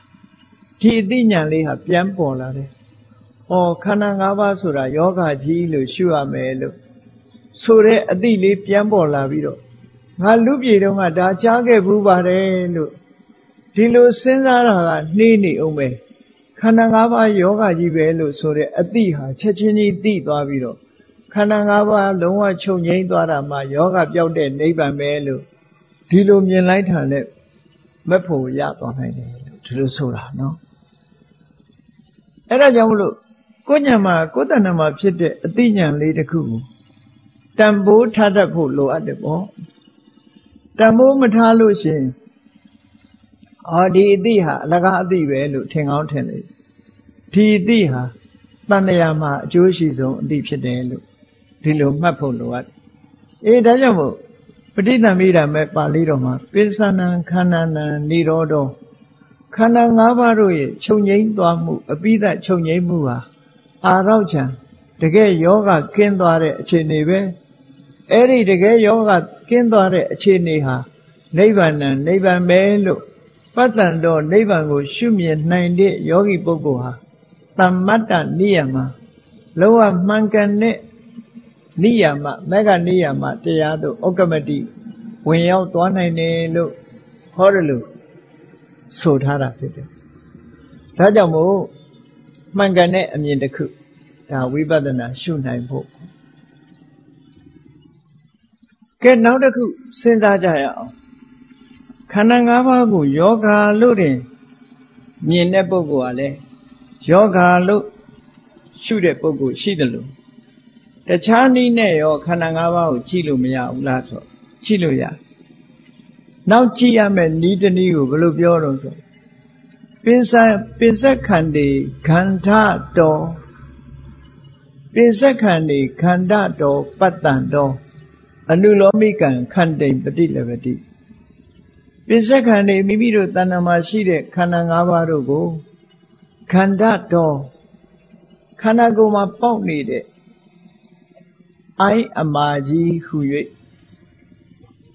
ဒီအသိဉာဏ်လေးဟာပြန်ပေါ်လာတယ်။ဩခန္ဓာ၅ပါးဆိုတာယောဂကြီးလို့ရှုရမယ်လို့ဆိုတဲ့အသိလေးပြန်ပေါ်လာပြီးတော့ငါလူပြည်တုန်းကဒါကြားခဲ့ဘူးပါတယ်လို့ဒီလိုစဉ်းစားတာကနှေးနေအောင်ပဲခန္ဓာ၅ပါးယောဂကြီးပဲလို့ဆိုတဲ့အသိဟာချက်ချင်းကြီးသိသွားပြီးတော့ ခန္ဓာ၅ပါးလုံးဝချုပ်ငြိမ်းသွားတာမှယောဂပြောက်တဲ့နိဗ္ဗာန်ပဲလို့ဒီလိုမြင်လိုက်တာနဲ့မဖို့ရသွားနိုင်တယ်လို့ဒီလိုဆိုတာနော်အဲ့ဒါကြောင့်မလို့ကိုညံမှာကိုယ်တဏ္ဍမှာဖြစ်တဲ့အသိဉာဏ်လေးတစ်ခုကိုတန်ဖိုးထားတတ်ဖို့လိုအပ်တယ်ပေါ့တန်ဖိုးမထားလို့ရှိရင်အော်ဒီအသိဟာအလကားအသိပဲလို့ထင်ကောင်းထင်လေဒီအသိဟာတဏှာမှာအကျိုးရှိဆုံးအသိဖြစ်တယ်လို့ ဒီလိုမှတ်ဖို့လိုအပ်အေးဒါကြောင့်မို့ပဋိသမိဓမ္မေပါဠိတော်မှာပိဿနံခန္ဓာနံនិရောဓောခန္ဓာ၅ပါးတို့ရဲ့ချုပ်ငိမ့်သွားမှုအပိဓာချုပ်ငိမ့်မှုဟာအာရောက်ချံတကယ်ယောဂကင်းသွားတဲ့အခြေအနေပဲအဲ့ဒီတကယ်ယောဂကင်းသွားတဲ့အခြေအနေဟာနိဗ္ဗာန်နိဗ္ဗာန်ပဲလို့ပပတ္တန်တော်နိဗ္ဗာန်ကို ရှုမြင်နိုင်တဲ့ယောဂီပုဂ္ဂိုလ်ဟာတမ္မတ္တနိယမလောကမှန်ကန်တဲ့ နိယမမဂ္ဂနိယမတရားတို့ဩကမတိဝင်ရောက်သွားနိုင်တယ်လို့ဟောတယ်လို့ဆိုထားတာဖြစ်တယ်။ဒါကြောင့်မို့မှန်ကန်တဲ့အမြင်တစ်ခုဒါဝိပဿနာရှုနိုင်ဖို့ကဲနောက်တစ်ခုစဉ်းစားကြရအောင်ခန္ဓာ၅ပါးကိုယောဂါလို့တင်မြင်တဲ့ပုဂ္ဂိုလ်ကလည်းယောဂါလို့ရှုတဲ့ပုဂ္ဂိုလ်ရှိတယ်လို့ တခြားနည်းနဲ့ရောခန္ဓာ၅ပါးကိုကြည့်လို့မရဘူးလားဆိုကြည့်လို့ရနောက်ကြည့်ရမယ့်နည်းတနည်းကိုဘယ်လိုပြောတော့ဆိုပင်စပင်စက်ခန္တီခန္ဓာတော်ပင်စက်ခန္တီခန္ဓာတော်ပတ္တန်တော်အနုလောမိကံခန္တိပฏิလပတိပင်စက်ခန္တီမိမိတို့တဏ္ဍမှာရှိတဲ့ခန္ဓာ၅ပါးတို့ကိုခန္ဓာတော်ခန္ဓာကိုယ်မှာပေါက်နေတဲ့ အိုင်းအမာကြီးဟူ၍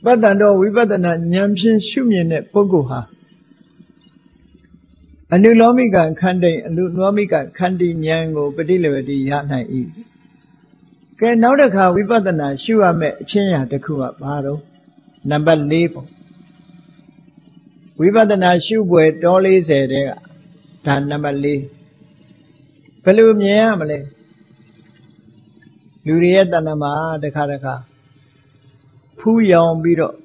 ပတ္တန်တော်ဝိပဿနာဉာဏ်ဖြင့်ရှုမြင်တဲ့ပုဂ္ဂိုလ်ဟာအနုလောမိကခန္တိအနုလောမိကခန္တိဉာဏ်ကိုပฏิလဝတိရနိုင်၏ကဲနောက်တစ်ခါဝိပဿနာရှုရမယ့်အချင်းရာတစ်ခုကဘာတော့နံပါတ်၄ပေါ့ဝိပဿနာရှုပွဲတော40တဲ့ကဒါနံပါတ်၄ဘယ်လိုမြင်ရမလဲ လူတွေရဲ့တဏ္ဍမှာတခါတခါဖူးယောင်ပြီးတော့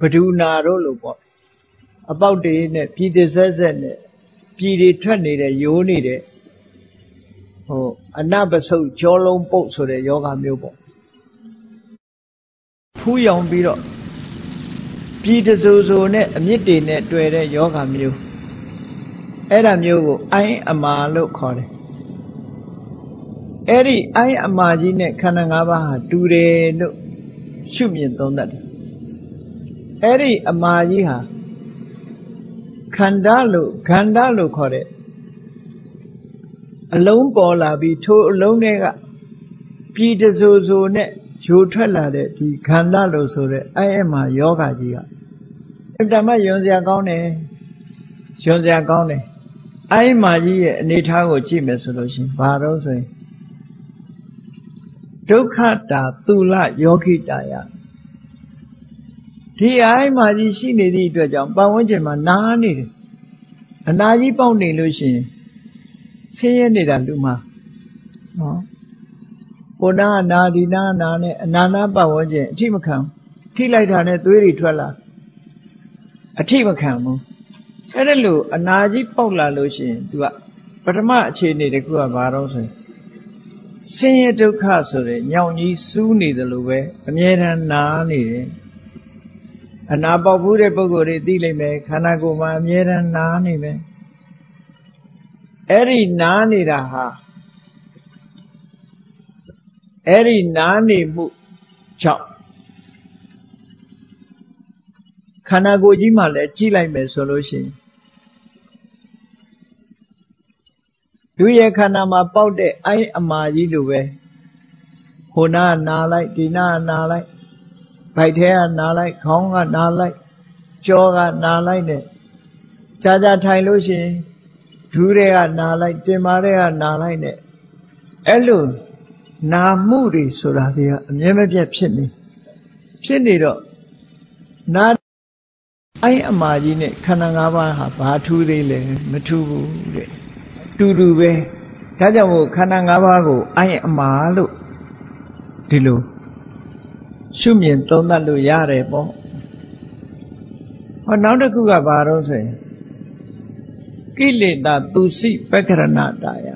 ဘဒူနာတို့လို့ပေါ့အပေါက်တွေနဲ့ပြည်တဆက်ဆက်နဲ့ပြည်တွေထွက်နေတဲ့ရိုးနေတဲ့ဟိုအနပစုတ်ကြောလုံးပုတ်ဆိုတဲ့ယောဂမျိုးပေါ့ဖူးယောင်ပြီးတော့ပြည်တဆူဆူနဲ့အမြင့်တွေနဲ့တွေ့တဲ့ယောဂမျိုးအဲ့ဒါမျိုးကိုအိုင်းအမာလို့ခေါ်တယ် အဲ့ဒီအိုင်းအမာကြီးနဲ့ခန္ဓာ၅ပါးဟာတူတယ်လို့ရှုမြင်သုံးသပ်တယ်အဲ့ဒီအမာကြီးဟာခန္ဓာလို့ခန္ဓာလို့ခေါ်တဲ့အလုံးပေါ်လာပြီးထိုအလုံးတွေကပြည်တဆိုဆိုနဲ့ဂျိုထွက်လာတဲ့ဒီခန္ဓာလို့ဆိုတဲ့အဲ့အမှာယောဂကြီးကအတ္တမယွန်စရာကောင်းတယ်ယွန်စရာကောင်းတယ်အဲ့မှာကြီးရဲ့အနေထားကိုကြည့်မယ်ဆိုလို့ရှိရင်ဘာတော့ဆိုရင် ဒုက္ခတာသူလယောဂိတာယဒီအိုင်းမှာကြီးရှိနေသည့်အတွက်ကြောင့်ပတ်ဝန်းကျင်မှာနားနေတယ်အနာကြီးပေါက်နေလို့ရှိရင်ဆင်းရဲနေတာလူမှာနော်ကိုနာနာဒီနာနာနဲ့အနာနာပတ်ဝန်းကျင်အထိမခံထိလိုက်တာနဲ့သွေးတွေထွက်လာအထိမခံဘူးအဲ့ဒါလို့အနာကြီးပေါက်လာလို့ရှိရင် तू ကပထမအခြေအနေတခုကဘာတော့ဆိုရင် ဆင်းရဲဒုက္ခဆိုတဲ့ညောင်ကြီးစူးနေတယ်လို့ပဲအမြဲတမ်းနာနေတယ်အနာပေါက်ဘူးတဲ့ပုဂ္ဂိုလ်တွေသိလိမ့်မယ်ခန္ဓာကိုယ်မှာအမြဲတမ်းနာနေမယ်အဲ့ဒီနာနေတာဟာအဲ့ဒီနာနေမှုကြောင့်ခန္ဓာကိုယ်ကြီးမှလည်းကြည့်လိုက်မယ်ဆိုလို့ရှိရင် လူရဲ့ခန္ဓာမှာပေါက်တဲ့အိုင်းအမာကြီးလိုပဲဟိုနာနာလိုက်ဒီနာနာလိုက်ဗိုက်ထဲကနာလိုက်ခေါင်းကနာလိုက်ကြောကနာလိုက်နဲ့ကြာကြာထိုင်လို့ရှိရင်ဒူးတွေကနာလိုက်တင်မာတွေကနာလိုက်နဲ့အဲ့လိုနာမှုတွေဆိုတာတွေကအမြဲမပြတ်ဖြစ်နေဖြစ်နေတော့နာအိုင်းအမာကြီးနဲ့ခန္ဓာ၅ပါးဟာဘာထူးသေးလဲမထူးဘူးတဲ့ တူတူပဲဒါကြောင့်မို့ခန္ဓာ၅ပါးကိုအိုင်းအမာလို့ဒီလိုရှုမြင်သုံးသပ်လို့ရတယ်ပေါ့ဟောနောက်တစ်ခုကဘာတော့ဆိုရင်ကိလေသာသူစိပက္ခရဏတာယ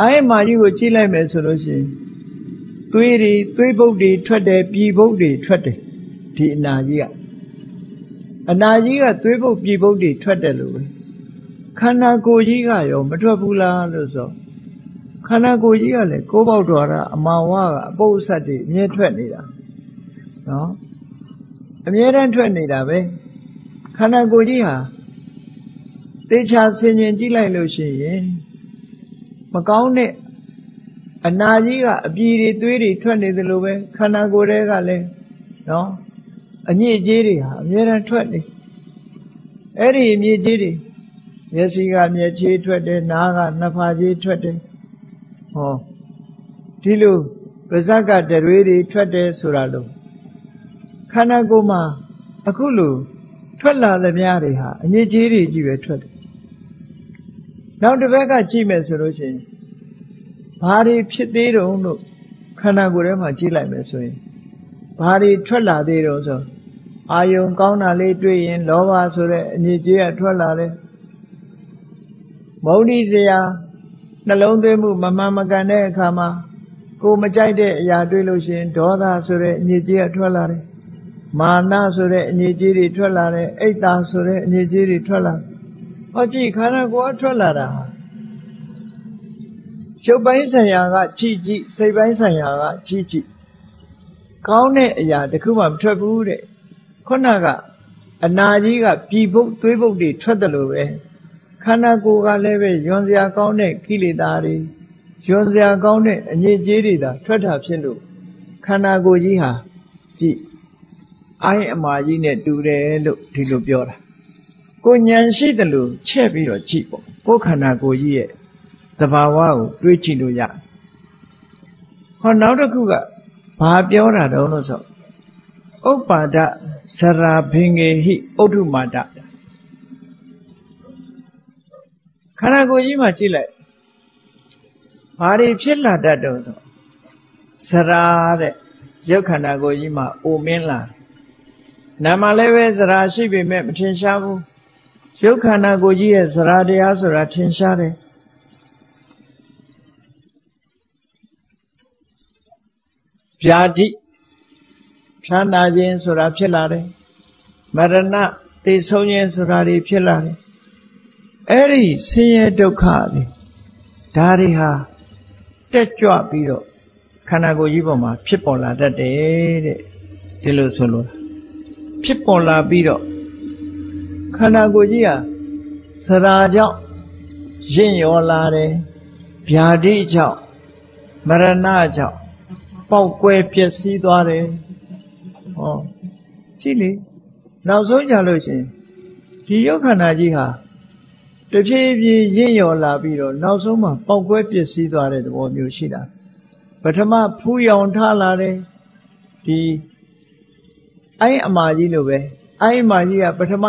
အိုင်းမာကြီးကိုကြည့်လိုက်မယ်ဆိုလို့ရှိရင်သွေးတွေသွေးပုတ်တွေထွက်တယ်ပြည်ပုတ်တွေထွက်တယ်ဒီအနာကြီးကအနာကြီးကသွေးပုတ်ပြည်ပုတ်တွေထွက်တယ်လို့ပဲ ခန္ဓာကိုယ်ကြီးကရောမထွက်ဘူးလားလို့ဆိုခန္ဓာကိုယ်ကြီးကလည်းကိုးပေါက်တော်တာအမာဝါကအပုပ်ဆက်တွေအမြဲထွက်နေတာနော်အမြဲတမ်းထွက်နေတာပဲခန္ဓာကိုယ်ကြီးဟာသေချာဆင်ញင်ကြည့်လိုက်လို့ရှိရင်မကောင်းတဲ့အနာကြီးကအပြည်တွေသွေးတွေထွက်နေသလိုပဲခန္ဓာကိုယ်ထဲကလည်းနော်အညစ်အကြေးတွေဟာအများအားထွက်နေအဲ့ဒီအညစ်အကြေးတွေ မျက်စိကမျက်ခြေထွက်တယ်နားကနှဖာခြေထွက်တယ်ဟောဒီလိုပါဇက်ကတရွေးတွေထွက်တယ်ဆိုတာလို့ခန္ဓာကိုယ်မှာအခုလိုထွက်လာသမျှတွေဟာအညစ်အကြေးတွေကြီးပဲထွက်တယ်နောက်တစ်ဘက်ကကြည့်မယ်ဆိုလို့ရှိရင်ဘာတွေဖြစ်သေးတုံးလို့ခန္ဓာကိုယ်ထဲမှာကြည့်လိုက်မယ်ဆိုရင်ဘာတွေထွက်လာသေးတုံးဆိုအာယုံကောင်းတာလေးတွေ့ရင်လောဘဆိုတဲ့အညစ်အကြေးကထွက်လာတယ် မௌဒိစရာနှလုံးသွင်းမှုမမှန်မကန်တဲ့အခါမှာကိုမကြိုက်တဲ့အရာတွေ့လို့ရှိရင်ဒေါသဆိုတဲ့အညစ်အကြေးကထွက်လာတယ်မာနဆိုတဲ့အညစ်အကြေးတွေထွက်လာတယ်အိတ်တာဆိုတဲ့အညစ်အကြေးတွေထွက်လာဟောကြည့်ခန္ဓာကိုယ်ကထွက်လာတာရုပ်ပိုင်းဆိုင်ရာကကြည့်ကြည့်စိတ်ပိုင်းဆိုင်ရာကကြည့်ကြည့်ကောင်းတဲ့အရာတခုမှမထွက်ဘူးတဲ့ခုနကအနာကြီးကပြည်ပုတ်သွေးပုတ်တွေထွက်တယ်လို့ပဲ ခန္ဓာကိုယ်ကလည်းပဲယွန်စရာကောင်းတဲ့ကိလေသာတွေယွန်စရာကောင်းတဲ့အညစ်အကြေးတွေသာထွက်တာဖြစ်လို့ခန္ဓာကိုယ်ကြီးဟာကြည့်အိုင်းအမာကြီးနဲ့တူတယ်လို့ဒီလိုပြောတာကိုဉာဏ်ရှိတယ်လို့ချက်ပြီးတော့ကြည့်ပေါ့ကိုယ်ခန္ဓာကိုယ်ကြီးရဲ့သဘာဝကိုတွေးကြည့်လို့ရဟောနောက်တစ်ခုကဘာပြောတာတုံးလို့ဆိုဥပ္ပါဒဇရာဘင်္ဂေဟိဥဒ္ဓမာဒ န္ဓာကိုယ်ကြီးမှာကြည့်လိုက်ဘာတွေဖြစ်လာတတ်တုံးဆိုဇရာတဲ့ရုပ်ခန္ဓာကိုယ်ကြီးမှာအိုမင်းလာနာမလည်းပဲဇရာရှိပေမဲ့မထင်ရှားဘူးရုပ်ခန္ဓာကိုယ်ကြီးရဲ့ဇရာတရားဆိုတာထင်ရှားတယ်ဗျာတိဖြာနာခြင်းဆိုတာဖြစ်လာတယ်မရဏသိဆုံးခြင်းဆိုတာတွေဖြစ်လာတယ် အဲ့ဒီဆင်းရဲဒုက္ခတွေဒါတွေဟာတက်ကြွပြီးတော့ခန္ဓာကိုယ်ကြီးပေါ်မှာဖြစ်ပေါ်လာတတ်တယ်တဲ့ဒီလိုဆိုလို့ဖြစ်ပေါ်လာပြီးတော့ခန္ဓာကိုယ်ကြီးဟာစရာကြောင့်ရင့်ရောလာတယ်ဗျာဒိကြောင့်မရဏကြောင့်ပေါက်ကွဲပျက်စီးသွားတယ်ဟောကြည့်လေနောက်ဆုံးကြလို့ရှင်ဒီယုတ်ခန္ဓာကြီးဟာ တဖြည်းဖြည်းရင့်ရော်လာပြီးတော့နောက်ဆုံးမှပေါက်ကွဲပျက်စီးသွားတဲ့သဘောမျိုးရှိတာပထမဖူးယောင်ထလာတယ်ဒီအိုင်းအမာကြီးလိုပဲအိုင်းအမာကြီးကပထမ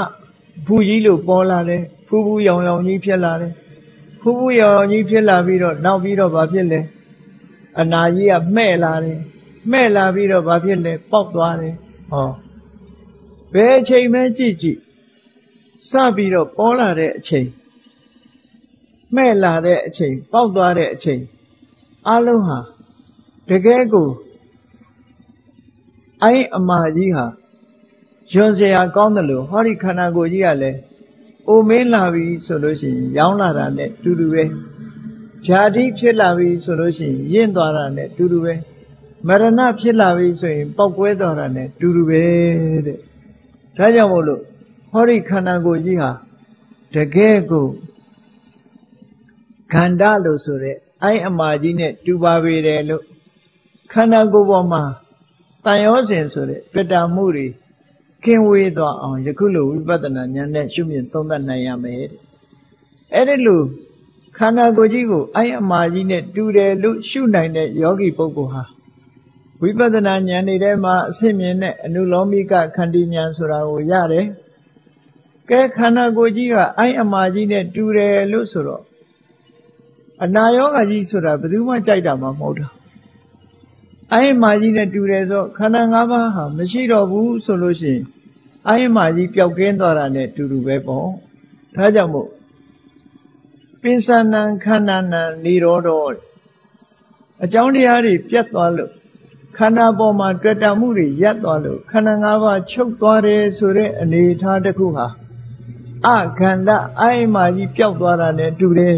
ဖူးကြီးလိုပေါ်လာတယ်ဖူးဖူးယောင်ယောင်ကြီးဖြစ်လာတယ်ဖူးဖူးယောင်ယောင်ကြီးဖြစ်လာပြီးတော့နောက်ပြီးတော့ဘာဖြစ်လဲအနာကြီးကမှဲ့လာတယ်မှဲ့လာပြီးတော့ဘာဖြစ်လဲပေါက်သွားတယ်ဟောဘယ်အချိန်မှကြည့်ကြည့်စပြီးတော့ပေါ်လာတဲ့အချိန် မှဲ့လာတဲ့အချိန်ပေါက်သွားတဲ့အချိန်အလုံးဟာတကယ်ကိုအိုင်းအမာကြီးဟာရွံစရာကောင်းတယ်လို့ဟောဒီခန္ဓာကိုယ်ကြီးကလည်းအိုမင်းလာပြီဆိုလို့ရှိရင်ရောင်းလာတာနဲ့တူတူပဲဖြာတိဖြစ်လာပြီဆိုလို့ရှိရင်ရင့်သွားတာနဲ့တူတူပဲမရဏဖြစ်လာပြီဆိုရင်ပေါက်ကွဲသွားတာနဲ့တူတူပဲတဲ့ဒါကြောင့်မို့လို့ဟောဒီခန္ဓာကိုယ်ကြီးဟာတကယ်ကို ခန္ဓာလို့ဆိုတဲ့အိုင်းအမာကြီးနဲ့တူပါပေတယ်လို့ခန္ဓာကိုယ်ပေါ်မှာတန်ရောစဉ်ဆိုတဲ့တွေ့တာမှုတွေခင်းဝေးသွားအောင်ယခုလိုဝိပဿနာဉာဏ်နဲ့ရှုမြင်သုံးသပ်နိုင်ရမယ်တဲ့အဲ့ဒီလိုခန္ဓာကိုယ်ကြီးကိုအိုင်းအမာကြီးနဲ့တူတယ်လို့ရှုနိုင်တဲ့ယောဂီပုဂ္ဂိုလ်ဟာဝိပဿနာဉာဏ်တွေထဲမှာအစစ်မြင်တဲ့အနုလောမိကခန္တီဉာဏ်ဆိုတာကိုရတယ်ကဲခန္ဓာကိုယ်ကြီးကအိုင်းအမာကြီးနဲ့တူတယ်လို့ဆိုတော့ အနာယောဂကြီးဆိုတာဘယ်သူမှကြိုက်တာမှမဟုတ်တာအိုင်းအမာကြီးနဲ့တူတယ်ဆိုခန္ဓာ၅ပါးဟာမရှိတော့ဘူးဆိုလို့ရှိရင်အိုင်းအမာကြီးပျောက်ကင်းသွားတာနဲ့တူတူပဲပေါ့ဒါကြောင့်မို့ပိစဏံခန္ဓာနံនិရောဓောအကြောင်းတရားတွေပြတ်သွားလို့ခန္ဓာပေါ်မှာတွေ့တာမှုတွေရပ်သွားလို့ခန္ဓာ၅ပါးချုပ်သွားတယ်ဆိုတဲ့အနေအထားတစ်ခုဟာအခန္ဓာအိုင်းမာကြီးပျောက်သွားတာနဲ့တူတယ်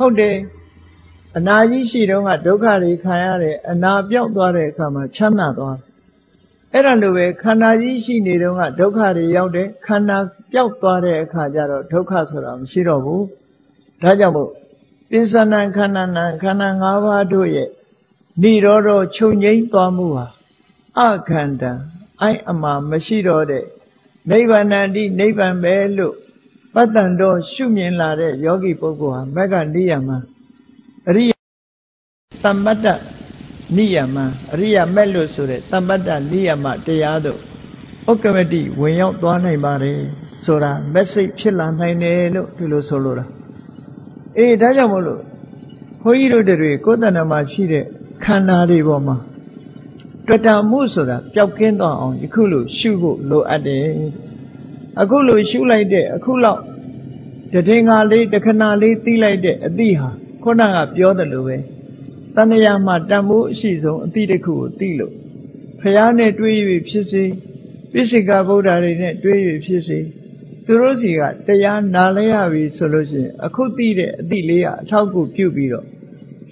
ဟုတ်တယ်အနာကြီးရှိတော့ကဒုက္ခတွေခံရတယ်အနာပြောက်သွားတဲ့အခါမှာချမ်းသာသွားတယ်အဲ့ဒါလိုပဲခန္ဓာကြီးရှိနေတော့ကဒုက္ခတွေရောက်တယ်ခန္ဓာပျောက်သွားတဲ့အခါကျတော့ဒုက္ခဆိုတာမရှိတော့ဘူးဒါကြောင့်မို့ပိစဏခန္ဓာနံခန္ဓာ၅ပါးတို့ရဲ့និရောဓချုပ်ငိမ့်သွားမှုဟာအခန္ဓာအိုက်အမှာမရှိတော့တဲ့နိဗ္ဗာန်အတိနိဗ္ဗာန်ပဲလို့ ပတ္တန်တော်ရှုမြင်လာတဲ့ယောဂီပုဂ္ဂိုလ်ဟာမက္ကနိယမအရိယသမ္ပတ္တနိယမအရိယမက်လို့ဆိုတဲ့သမ္ပတ္တနိယမတရားတို့ဥက္ကမတိဝင်ရောက်သွားနိုင်ပါတယ်ဆိုတာ message ဖြစ်လာနိုင်တယ်လို့ဒီလိုဆိုလိုတာအေးဒါကြောင့်မို့လို့ဘုန်းကြီးတို့တွေကိုယ်တဏ္ဍာမှာရှိတဲ့ခန္ဓာတွေပေါ်မှာတွေ့တာမှုဆိုတာပျောက်ကင်းသွားအောင်ယခုလိုရှုဖို့လိုအပ်တယ် အခုလိုရှုလိုက်တဲ့အခုလောက်တည်ငါလေးတခဏလေးသိလိုက်တဲ့အသည့်ဟာခုနကပြောတယ်လို့ပဲတဏှာမှာတန်ဖိုးအရှိဆုံးအသည့်တစ်ခုကိုသိလို့ဖះနဲ့တွေး၍ဖြစ်စေပိစိကဗုဒ္ဓတွေနဲ့တွေး၍ဖြစ်စေသူတို့စီကတရားနာလဲရပြီဆိုလို့ရှိရင်အခုသိတဲ့အသည့်လေးကအထောက်အကူပြုပြီးတော့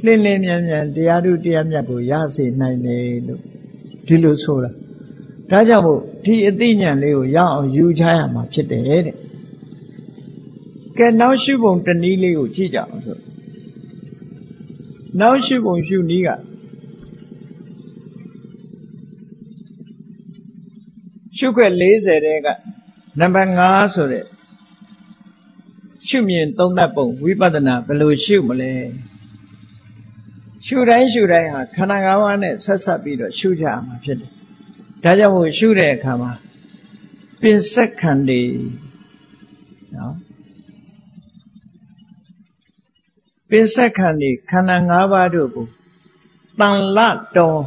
လင်းလင်းမြန်မြန်တရားဓုတရားမြတ်ကိုရစေနိုင်တယ်လို့ဒီလိုဆိုတာ ဒါကြောင့်မို့ဒီအသိဉာဏ်လေးကိုရအောင်ယူချရမှာဖြစ်တယ်တဲ့ကဲနောက်ရှုပုံတနည်းလေးကိုကြည့်ကြအောင်ဆိုနောက်ရှုပုံရှုနည်းကရှုခွက်40တဲ့ကနံပါတ်5ဆိုတဲ့ရှုမြင်သုံးသပ်ပုံဝိပဿနာဘယ်လိုရှုမလဲရှုတိုင်းရှုတိုင်းဟာခန္ဓာ၅ပါးနဲ့ဆက်ဆက်ပြီးတော့ရှုကြရမှာဖြစ်တယ် ဒါကြောင့်မို့ရှုတဲ့အခါမှာပင်ဆက်ခန္ဒီနော်ပင်ဆက်ခန္ဒီခန္ဓာ၅ပါးတို့ကိုတန်လတော်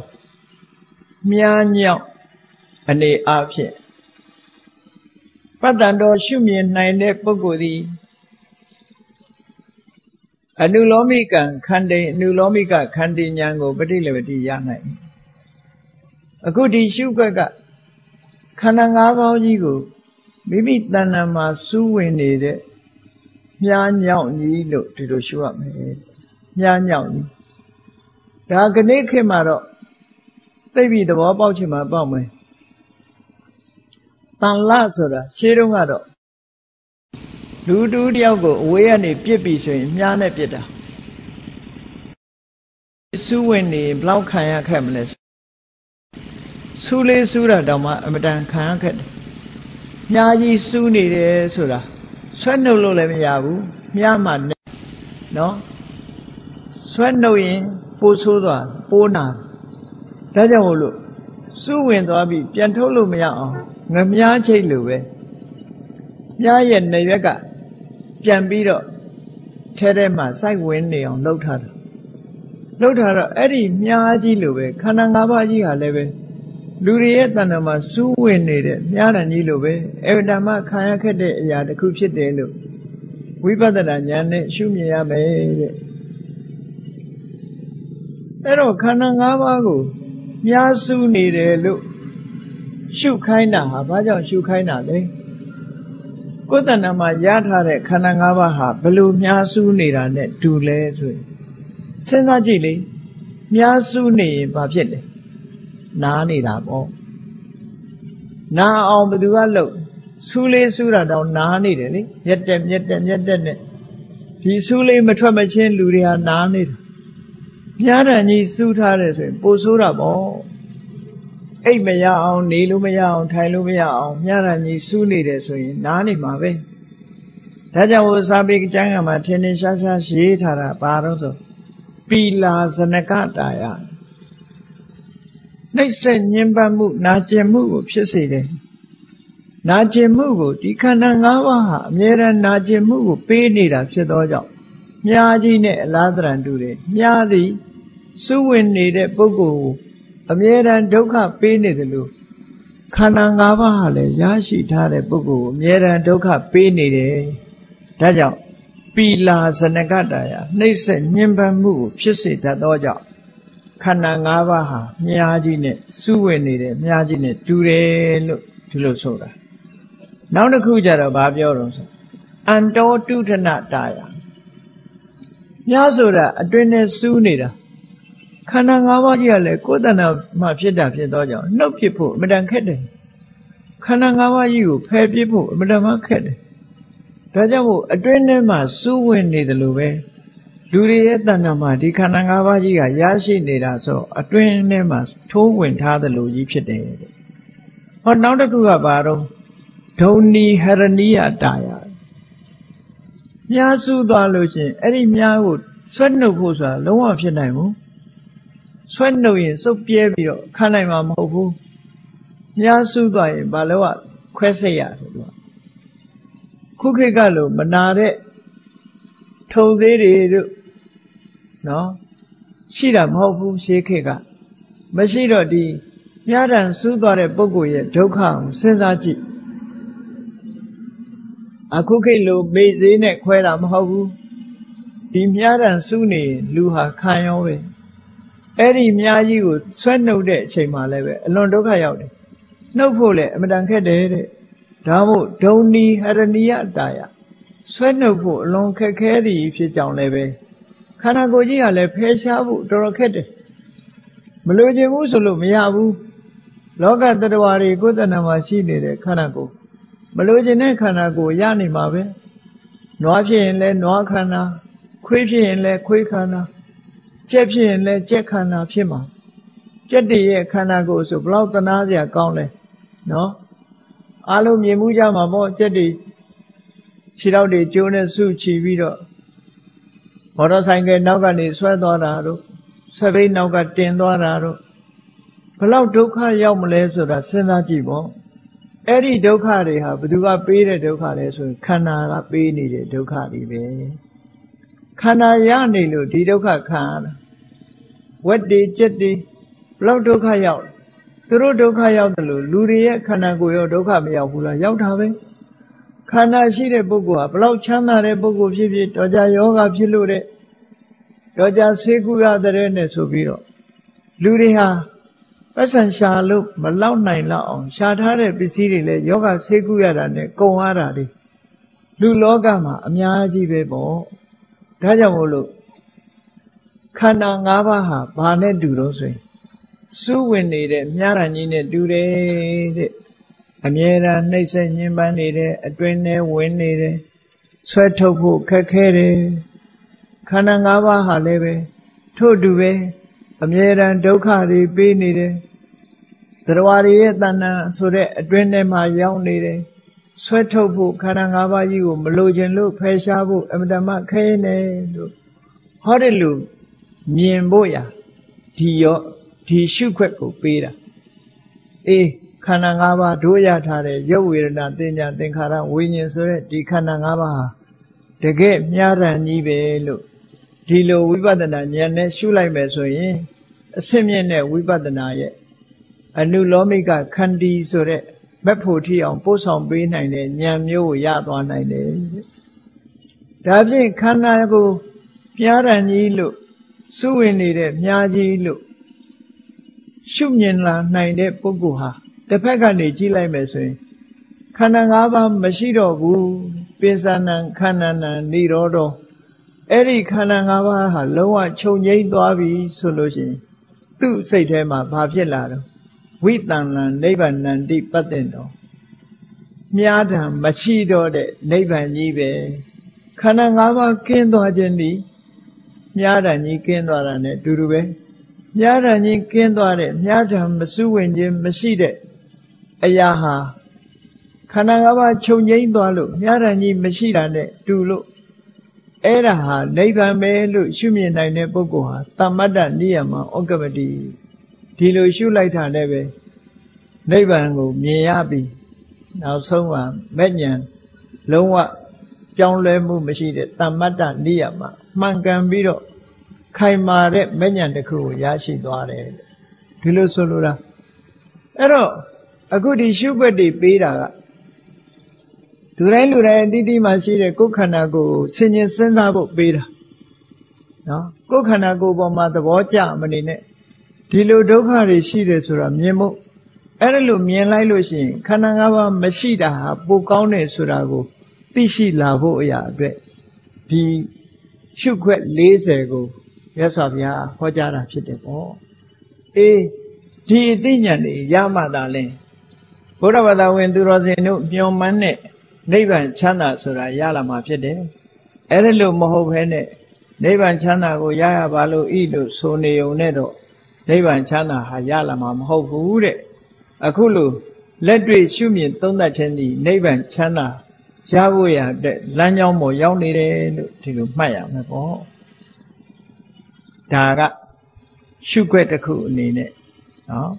မြားညောက်အနေအဖြစ်ပတ္တန်တော်ရှုမြင်နိုင်တဲ့ပုဂ္ဂိုလ်သည်အနုလောမိကံခန္တေအနုလောမိကခန္တီဉာဏ်ကိုပဋိလဝတိရနိုင် အခုဒီရှုခွက်ကခန္ဓာ၅ပါးကြီးကိုမိမိတဏ္ဍာမှာစူးဝင်နေတဲ့မြားညောင်ကြီးလို့ဒီလိုရှုရမယ်မြားညောင်ကြီးဒါကနေ့ခေတ်မှာတော့သိပြီသဘောပေါက်ချင်မှပေါက်မယ်တန်လဆိုတာရှင်းတုန်းကတော့လူတူတယောက်ကိုအဝေးကနေပြစ်ပြီဆိုရင်မြားနဲ့ပြစ်တာစူးဝင်နေဘလောက်ခံရခဲ့မလဲ စူးလေးစူးတာတောင်မှအမတန်ခံရခဲ့တယ်မြားကြီးစူးနေတယ်ဆိုတာဆွဲနှုတ်လို့လည်းမရဘူးမြားမှနဲ့နော်ဆွဲနှုတ်ရင်ပိုးဆိုးသွားပိုးနာဒါကြောင့်မို့လို့စူးဝင်သွားပြီပြန်ထုတ်လို့မရအောင်ငမြားချိတ်လိုပဲမြားရဲ့နေရွက်ကပြန်ပြီးတော့ထဲထဲမှာစိုက်ဝင်နေအောင်လှုပ်ထားတာလှုပ်ထားတော့အဲ့ဒီမြားကြီးလိုပဲခန္ဓာ၅ပါးကြီးဟာလည်းပဲ လူတွေရဲ့တဏ္ဍာမှာစူးဝင်နေတဲ့မြားတန်ကြီးလိုပဲအေဝတမခံရခက်တဲ့အရာတစ်ခုဖြစ်တယ်လို့ဝိပဿနာဉာဏ်နဲ့ရှုမြင်ရမယ်တဲ့အဲ့တော့ခန္ဓာ၅ပါးကိုမြားစူးနေတယ်လို့ရှုခိုင်းတာဟာဘာကြောင့်ရှုခိုင်းတာလဲကိုယ်တဏ္ဍာမှာရထားတဲ့ခန္ဓာ၅ပါးဟာဘလို့မြားစူးနေတာနဲ့တူလဲဆိုရင်စဉ်းစားကြည့်လေမြားစူးနေရင်ဘာဖြစ်လဲ နားနေတာပေါ့နားအောင်ဘယ်သူကလုပ်စူးလေးစူးတာတော့နားနေတယ်လေမြက်တက်မြက်တက်မြက်တက်နဲ့ဒီစူးလေးမထွက်မချင်းလူတွေဟာနားနေတာမြားတန်ကြီးစူးထားတယ်ဆိုရင်ပိုဆိုးတာပေါ့အိတ်မရအောင်နေလို့မရအောင်ထိုင်လို့မရအောင်မြရန်ကြီးစူးနေတယ်ဆိုရင်နားနေမှာပဲဒါကြောင့်ဟိုစာပေကျမ်းကမှာထင်ထင်ရှားရှားရေးထားတာဘာလို့ဆိုပီလာဇနကတာယ နှိမ့်ဆက်ညင်ပတ်မှု နာကျင်မှုကိုဖြစ်စေတယ်နာကျင်မှုကိုဒီခန္ဓာ၅ပါးဟာအမြဲတမ်းနာကျင်မှုကိုပေးနေတာဖြစ်သောကြောင့်မြားကြီးနဲ့အလားတရံတူတယ်မြားသည်စုဝင်နေတဲ့ပုဂ္ဂိုလ်ကိုအမြဲတမ်းဒုက္ခပေးနေတယ်လို့ခန္ဓာ၅ပါးဟာလည်းရရှိထားတဲ့ပုဂ္ဂိုလ်ကိုအမြဲတမ်းဒုက္ခပေးနေတယ်ဒါကြောင့်ပီလာဇနကတယနှိမ့်ဆက်ညှဉ်းပန်းမှုကိုဖြစ်စေတတ်သောကြောင့် ခန္ဓာ၅ပါးဟာမြားကြီးနဲ့စုဝေနေတယ်မြားကြီးနဲ့တူတယ်လို့ဒီလိုဆိုတာနောက်တစ်ခုကျတော့ဘာပြောတော့ဆိုအန်တောတုထနတာယမြားဆိုတာအတွင်းနဲ့စူးနေတာခန္ဓာ၅ပါးကြီးကလည်းကိုယ်တဏ္ဍာမှာဖြစ်တာဖြစ်သောကြောင့်နှုတ်ဖြစ်ဖို့အမတန်ခက်တယ်ခန္ဓာ၅ပါးကြီးကိုဖယ်ပြစ်ဖို့အမတန်မှခက်တယ်ဒါကြောင့်မို့အတွင်းထဲမှာစူးဝင်နေတယ်လို့ပဲ လူတွေရဲ့တဏ္ဍာမှာဒီခန္ဓာ၅ပါးကြီးကရရှိနေတာဆိုအတွင်းထဲမှာထိုးဝင်ထားတယ်လို့ကြီးဖြစ်တယ်တဲ့ဟောနောက်တစ်ခုကဘာတော့ဒုံနီဟရဏိယတာယမြားစုသွားလို့ရှင်အဲ့ဒီမြားကိုဆွဲနှုတ်ဖို့ဆိုတာလုံးဝဖြစ်နိုင်ဘူးဆွဲနှုတ်ရင်စုပ်ပြဲပြီးတော့ခံနိုင်မှာမဟုတ်ဘူးမြားစုသွားရင်ဘာလို့ကခွဲစိတ်ရတယ်သူကခုခေတ်ကလို့မနာတဲ့ထုံသေးတွေတို့ နော်ရှိတာမဟုတ်ဘူးရှေးခေတ်ကမရှိတော့ဒီမြားတန်စူးသွားတဲ့ပုဂ္ဂိုလ်ရဲ့ဒုက္ခကိုစဉ်းစားကြည့်အခုခေတ်လိုမေ့သေးနဲ့ခွဲတာမဟုတ်ဘူးဒီမြားတန်စူးနေလူဟာခံရောပဲအဲ့ဒီမြားကြီးကိုဆွဲနှုတ်တဲ့အချိန်မှလည်းပဲအလွန်ဒုက္ခရောက်တယ်နှုတ်ဖို့လည်းအမတန်ခက်တယ်တဲ့ဒါမို့ဒုံနီဟရဏိယတာယဆွဲနှုတ်ဖို့အလွန်ခက်ခဲသည်ဖြစ်ကြောင်းလည်းပဲ ခန္ဓာကိုယ်ကြီးကလည်းဖယ်ရှားဖို့တော်တော်ခက်တယ်မလိုချင်ဘူးဆိုလို့မရဘူးလောကတ attva တွေကိုယ်တဏ္ဍာမှာရှိနေတဲ့ခန္ဓာကိုယ်မလိုချင်တဲ့ခန္ဓာကိုယ်ရနေမှာပဲနွားဖြစ်ရင်လည်းနွားခန္ဓာခွေးဖြစ်ရင်လည်းခွေးခန္ဓာကြက်ဖြစ်ရင်လည်းကြက်ခန္ဓာဖြစ်မှာကြက်တည်းရဲ့ခန္ဓာကိုယ်ဆိုဘလောက်တနာစရာကောင်းလဲနော်အလုံးမြင်မှုကြမှာပေါ့ကြက်တည်းခြေထောက်တွေကျိုးနဲ့ဆုချီပြီးတော့ မော်တော်ဆိုင်ကနောက်ကနေဆွဲသွားတာတို့စပိတ်နောက်ကတင်သွားတာတို့ဘလောက်ဒုက္ခရောက်မလဲဆိုတာစဉ်းစားကြည့်ပေါ့အဲ့ဒီဒုက္ခတွေဟာဘယ်သူကပေးတဲ့ဒုက္ခလဲဆိုရင်ခန္ဓာကပေးနေတဲ့ဒုက္ခတွေပဲခန္ဓာရနေလို့ဒီဒုက္ခခံရတာဝက်တွေကြက်တွေဘလောက်ဒုက္ခရောက်သူတို့ဒုက္ခရောက်တယ်လို့လူတွေရဲ့ခန္ဓာကိုယ်ရောဒုက္ခမရောက်ဘူးလားရောက်တာပဲ ခန္ဓာရှိတဲ့ပုဂ္ဂိုလ်ဟာဘလောက်ချမ်းသာတဲ့ပုဂ္ဂိုလ်ဖြစ်ဖြစ်တော်ကြယောဂဖြစ်လို့တဲ့တော်ကြဆေးကုရတဲ့နဲ့ဆိုပြီးတော့လူတွေဟာပတ်စံရှာလို့မလောက်နိုင်လောက်အောင်ရှာထားတဲ့ပစ္စည်းတွေလည်းယောဂဆေးကုရတာနဲ့ကုန်ရတာတွေလူလောကမှာအများကြီးပဲပေါ့ဒါကြောင့်မို့လို့ခန္ဓာ၅ပါးဟာဘာနဲ့တူတော့ဆိုရင်စူးဝင်နေတဲ့မြားရံကြီးနဲ့တူတယ်တဲ့ အမြဲတမ်းနှိမ့်ဆက်ညှဉ်းပန်းနေတယ်အတွင်းထဲဝင်နေတယ်ဆွဲထုတ်ဖို့ခက်ခဲတယ်ခန္ဓာ၅ပါးဟာလည်းပဲထို့တူပဲအမြဲတမ်းဒုက္ခတွေပေးနေတယ်သရဝရရဲ့တဏ္ဍာဆိုတဲ့အတွင်းထဲမှာရောက်နေတယ်ဆွဲထုတ်ဖို့ခန္ဓာ၅ပါးကြီးကိုမလိုချင်လို့ဖယ်ရှားဖို့အမတမခဲနေလို့ဟောတယ်လို့မြင်ဖို့ရဒီရောဒီရှုခွက်ကိုပေးတာအေး ခန္ဓာ၅ပါးတို့ရထားတဲ့ရုပ်ဝေဒနာသင်ညာသင်္ခါရဝိညာဉ်ဆိုတဲ့ဒီခန္ဓာ၅ပါးဟာတကယ်မြားရန်ကြီးပဲလို့ဒီလိုဝိပဿနာဉာဏ်နဲ့ရှုလိုက်မယ်ဆိုရင်အစစ်မြင့်တဲ့ဝိပဿနာရဲ့အနုလောမိကခန္တီဆိုတဲ့မက်ဖို့ထီအောင်ပို့ဆောင်ပေးနိုင်တဲ့ဉာဏ်မျိုးကိုရသွားနိုင်တယ်ဒါဖြင့်ခန္ဓာကိုပြားရန်ကြီးလို့စုဝင်နေတဲ့မြားကြီးလို့ရှုမြင်လာနိုင်တဲ့ပုဂ္ဂိုလ်ဟာ တစ်ဖက်ကနေကြည့်လိုက်မယ်ဆိုရင်ခန္ဓာ၅ပါးမရှိတော့ဘူးပိစဏံခန္ဓာနံនិရောဓအဲ့ဒီခန္ဓာ၅ပါးဟာလုံးဝချုပ်ငိမ့်သွားပြီဆိုလို့ရှိရင်သူ့စိတ်ထဲမှာဘာဖြစ်လာတော့ဝိတံလံနိဗ္ဗာန်တိပတ္တင်တော်မြားတံမရှိတော့တဲ့နိဗ္ဗာန်ကြီးပဲခန္ဓာ၅ပါးကင်းသွားခြင်းသည်မြားတံကြီးကင်းသွားတာနဲ့တူတူပဲမြားတံကြီးကင်းသွားတဲ့မြားတံမစုဝင်ခြင်းမရှိတဲ့ အရာဟာခန္ဓာ၅ပါးချုပ်ငိမ့်သွားလို့မြားတံကြီးမရှိတာနဲ့တူလို့အဲ့ဒါဟာနိဗ္ဗာန်ပဲလို့ရှုမြင်နိုင်တဲ့ပုဂ္ဂိုလ်ဟာတမ္မတ္တနိယမဩကပတိဒီလိုရှုလိုက်တာနဲ့ပဲနိဗ္ဗာန်ကိုမြင်ရပြီနောက်ဆုံးမှာမဲ့ညာလုံးဝပြောင်းလဲမှုမရှိတဲ့တမ္မတ္တနိယမမှန်ကန်ပြီးတော့ခိုင်မာတဲ့မဲ့ညာတစ်ခုကိုရရှိသွားတယ်ဒီလိုဆိုလိုတာအဲ့တော့ အခုဒီရှုွက်တွေပေးတာကလူတိုင်းလူတိုင်းအတိအတိမှရှိတဲ့ကိုယ်ခန္ဓာကိုယ်ကိုဆင်ញင်စဉ်းစားဖို့ပေးတာနော်ကိုယ်ခန္ဓာကိုယ်ပေါ်မှာသဘောကျမနေနဲ့ဒီလိုဒုက္ခတွေရှိတယ်ဆိုတာမြင်ဖို့အဲ့ဒါလိုမြင်လိုက်လို့ရှိရင်ခန္ဓာ၅ပါးမရှိတာဟာပိုကောင်းတယ်ဆိုတာကိုသိရှိလာဖို့အရာအတွက်ဒီရှုခွက်40ကိုရသော်ဗျာဟောကြားတာဖြစ်တယ်ပေါ့အေးဒီအသိဉာဏ်တွေရမှသာလဲ ဘုရားဘာသာဝင်သူတော်စင်တို့မျှော်မှန်းတဲ့နိဗ္ဗာန်ချမ်းသာဆိုတာရလာမှာဖြစ်တယ်အဲ့ဒါလို့မဟုတ်ဘဲနဲ့နိဗ္ဗာန်ချမ်းသာကိုရရပါလို့ဤလို့ဆိုနေုံနဲ့တော့နိဗ္ဗာန်ချမ်းသာဟာရလာမှာမဟုတ်ဘူးတဲ့အခုလို့လက်တွေ့ရှုမြင်သုံးသပ်ခြင်းသည်နိဗ္ဗာန်ချမ်းသာရဖို့ရတဲ့လမ်းကြောင်းပေါ်ရောက်နေတယ်လို့ဒီလိုမှတ်ရမယ်ပေါ့ဒါကရှုွက်တစ်ခုအနေနဲ့နော်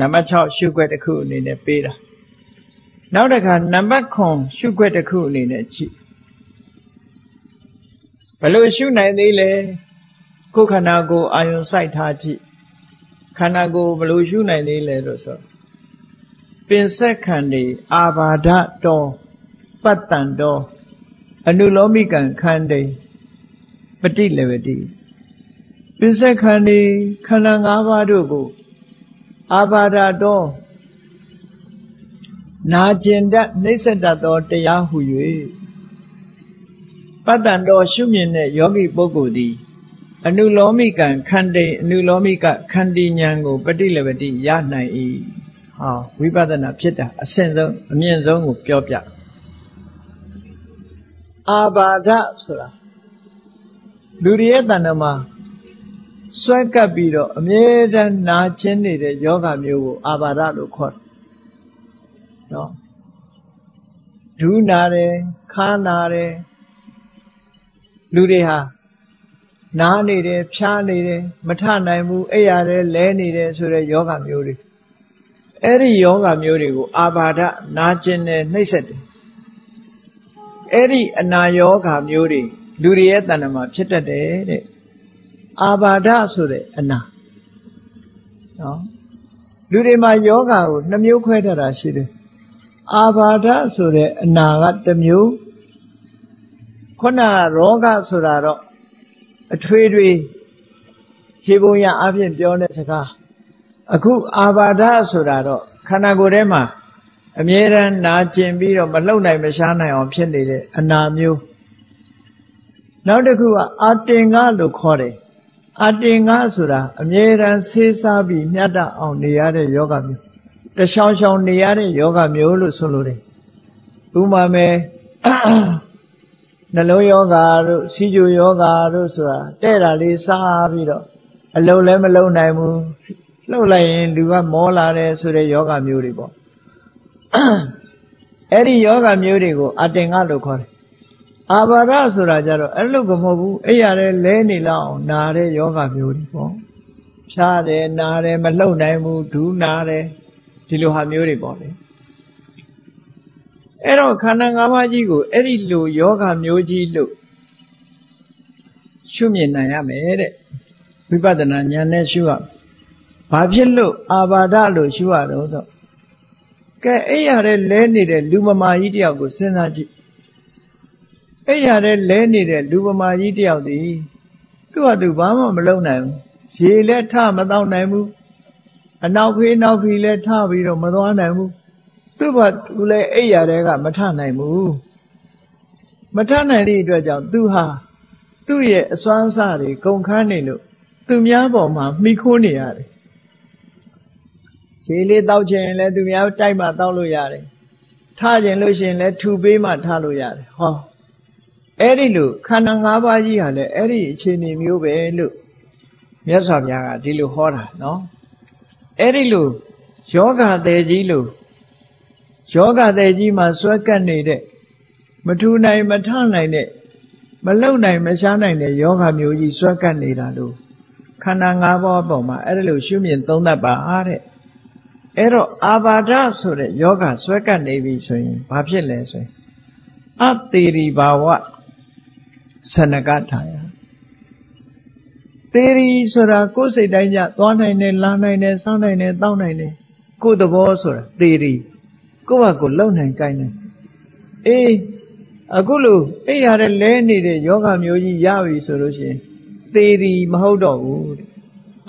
နံပါတ်6ရှုွက်တစ်ခုအနေနဲ့ပေးတာနောက်တစ်ခါနံပါတ်9ရှုွက်တစ်ခုအနေနဲ့ကြည့်ဘယ်လိုရှုနိုင်သေးလဲကိုယ်ခန္ဓာကိုယ်အာယုံစိုက်ထားကြည့်ခန္ဓာကိုယ်ဘယ်လိုရှုနိုင်သေးလဲလို့ဆိုပင်ဆက်ခန္ဒီအာဘာဒတော်ပတ္တန်တော်အနုလောမိကံခန္ဒီပฏิလေဝတိပင်ဆက်ခန္ဒီခန္ဓာ၅ပါးတို့ကို အာဘာဒတော်နာကျင်တတ်နှိစ္စတတ်သောတရားဟု၍ပတ္တန်တော်ရှုမြင်တဲ့ယောဂီပုဂ္ဂိုလ်သည်အနုလောမိကံခန္တိအနုလောမိကခန္တီဉာဏ်ကိုပฏิလဝတိရနိုင်၏ဟောဝိပဿနာဖြစ်တာအဆင့်ဆုံးအမြင့်ဆုံးကိုပြောပြအာဘာဒဆိုတာလူတွေရဲ့တဏ္ဍမှာ ဆွဲကပ်ပြီးတော့အမြဲတမ်းနာကျင်နေတဲ့ယောဂမျိုးကိုအာဘာဒလို့ခေါ်တယ်နော်ဒူးနာတယ်ခါနာတယ်လူတွေဟာနားနေတယ်ဖြားနေတယ်မထနိုင်ဘူးအိပ်ရတယ်လဲနေတယ်ဆိုတဲ့ယောဂမျိုးတွေအဲ့ဒီယောဂမျိုးတွေကိုအာဘာဒနာကျင်တယ်နှိမ့်ဆက်တယ်အဲ့ဒီအနာယောဂမျိုးတွေလူတွေရဲ့တဏ္ဍမှာဖြစ်တတ်တယ်တဲ့ အာဘာဒဆိုတဲ့အနာနော်လူတွေမှာယောဂကိုနှမျိုးခွဲထားတာရှိတယ်အာဘာဒဆိုတဲ့အနာကတစ်မျိုးခုနရောဂဆိုတာတော့အထွေထွေရေပုံရအဖြစ်ပြောတဲ့စကားအခုအာဘာဒဆိုတာတော့ခန္ဓာကိုယ်ထဲမှာအမြဲတမ်းနာကျင်ပြီးတော့မလှုပ်နိုင်မရှားနိုင်အောင်ဖြစ်နေတဲ့အနာမျိုးနောက်တစ်ခုကအာတင်ငါလို့ခေါ်တယ် အာတင်ငါဆိုတာအမြဲတမ်းဆေးစားပြီးမြတ်တအောင်နေရတဲ့ယောဂမျိုးတချောင်းချောင်းနေရတဲ့ယောဂမျိုးလို့ဆိုလိုတယ်ဥမာမဲ့နှလုံးယောဂါတို့စီဂျူယောဂါတို့ဆိုတာတဲ့တာလေးစားပြီးတော့အလုံးလည်းမလုံးနိုင်ဘူးလှုပ်လိုက်ရင်လူကမောလာတယ်ဆိုတဲ့ယောဂမျိုးတွေပေါ့အဲ့ဒီယောဂမျိုးတွေကိုအတင်ကလို့ခေါ်တယ် အာဘာဒဆိုတာကြတော့အဲ့လိုကမဟုတ်ဘူးအဲ့ရတဲ့လဲနေလောက်အောင်နာတဲ့ယောဂမျိုးတွေပေါ့ဖြားတယ်နာတယ်မလှုပ်နိုင်ဘူးဒူးနာတယ်ဒီလိုဟာမျိုးတွေပေါ့လေအဲ့တော့ခန္ဓာ၅ပါးကြီးကိုအဲ့ဒီလိုယောဂမျိုးကြီးလို့ရှုမြင်နိုင်ရမယ်တဲ့ဝိပဿနာဉာဏ်နဲ့ရှုရဘာဖြစ်လို့အာဘာဒလို့ရှုရတော့ဆိုကဲအဲ့ရတဲ့လဲနေတဲ့လူမမာကြီးတယောက်ကိုစဉ်းစားကြည့် အဲ့ရတဲ့လဲနေတဲ့လူမမာကြီးတယောက်ဒီသူ့ဟာသူဘာမှမလုပ်နိုင်ဘူးရေလည်းထမတော့နိုင်ဘူးအနောက်ဖေးနောက်ဖေးလည်းထပြီးတော့မသွားနိုင်ဘူးသူ့ဘာသူလည်းအိယာတဲ့ကမထနိုင်ဘူးမထနိုင်တဲ့အတွက်ကြောင့်သူဟာသူ့ရဲ့အစွမ်းအစတွေကုန်ခန်းနေလို့သူများပေါ်မှာမိခိုးနေရတယ်ရေလေးတောက်ချင်လည်းသူများတိုက်မှတောက်လို့ရတယ်ထားခြင်းလို့ရှိရင်လည်းထူပေးမှထားလို့ရတယ်ဟော အဲ့ဒီလိုခန္ဓာ၅ပါးကြီးဟာလည်းအဲ့ဒီအခြေအနေမျိုးပဲလို့မြတ်စွာဘုရားကဒီလိုဟောတာနော်အဲ့ဒီလိုယောဂတဲ့ကြီးလို့ယောဂတဲ့ကြီးမှာဆွဲကပ်နေတဲ့မထူနိုင်မထနိုင်တဲ့မလုံနိုင်မရှားနိုင်တဲ့ယောဂမျိုးကြီးဆွဲကပ်နေတာလို့ခန္ဓာ၅ပါးပေါ်မှာအဲ့ဒါလို့ရှုမြင်သုံးသပ်ပါတဲ့အဲ့တော့အာဘာဒဆိုတဲ့ယောဂဆွဲကပ်နေပြီဆိုရင်ဘာဖြစ်လဲဆိုရင်အသေရီဘာဝ ဆနကထာယသေရီဆိုတာကိုယ်စိတ်တိုင်းကြသွားနိုင်တယ်လာနိုင်တယ်စောင်းနိုင်တယ်တောင်းနိုင်တယ်ကိုယ်သဘောဆိုတာသေရီကိုယ့်ဘာကိုလုံနိုင်ကိုင်းနိုင်အေးအခုလို့အိရတဲ့လဲနေတဲ့ယောဂမျိုးကြီးရပြီဆိုလို့ရှိရင်သေရီမဟုတ်တော့ဘူး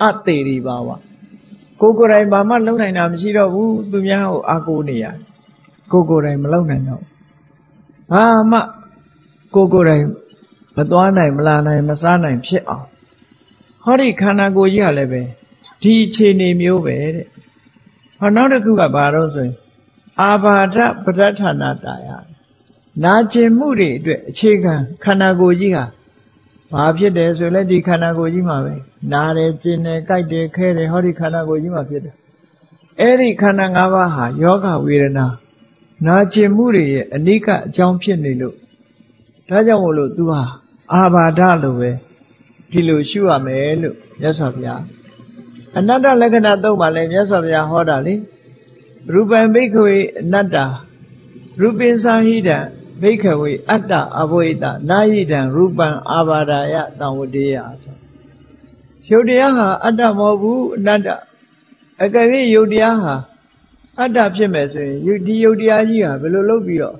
အသေရီပါဝကိုကိုယ်တိုင်ဘာမှလုံနိုင်တာမရှိတော့ဘူးသူများကိုအာကိုနေရတယ်ကိုကိုယ်တိုင်မလုံနိုင်တော့ဘာမှကိုကိုယ်တိုင် မသွားနိုင်မလာနိုင်မစားနိုင်ဖြစ်အောင်ဟောဒီခန္ဓာကိုယ်ကြီးကလည်းပဲဒီအခြေအနေမျိုးပဲတဲ့ဟောနောက်တစ်ခုကဘာတော့ဆိုရင်အာဘာဒပဋ္ဌာနာတာယနာကျင်မှုတွေအတွက်အခြေခံခန္ဓာကိုယ်ကြီးဟာဘာဖြစ်တယ်ဆိုလဲဒီခန္ဓာကိုယ်ကြီးမှာပဲနာတယ်ကျင်တယ်ကြိုက်တယ်ခဲတယ်ဟောဒီခန္ဓာကိုယ်ကြီးမှာဖြစ်တယ်အဲ့ဒီခန္ဓာ၅ပါးဟာယောဂဝေဒနာနာကျင်မှုတွေရဲ့အနိကအကြောင်းဖြစ်နေလို့ဒါကြောင့်မို့လို့ तू ဟာ အာဘာဒလို့ပဲဒီလိုရှုရမယ်လို့မြတ်စွာဘုရားအနတ္တလက္ခဏာသုံးပါလဲမြတ်စွာဘုရားဟောတာလေရူပံဘိက္ခဝေအနတ္တရူပင်္စာဟိတံဘိက္ခဝေအတ္တအဘဝိတနာဟိတံရူပံအာဘာဒာယတံဝတေယဆိုရုပ်တရားဟာအတ္တမဟုတ်ဘူးအနတ္တအကယ်၍ယုတ်တရားဟာအတ္တဖြစ်မယ်ဆိုရင်ဒီယုတ်တရားကြီးဟာဘယ်လိုလုပ်ပြီးတော့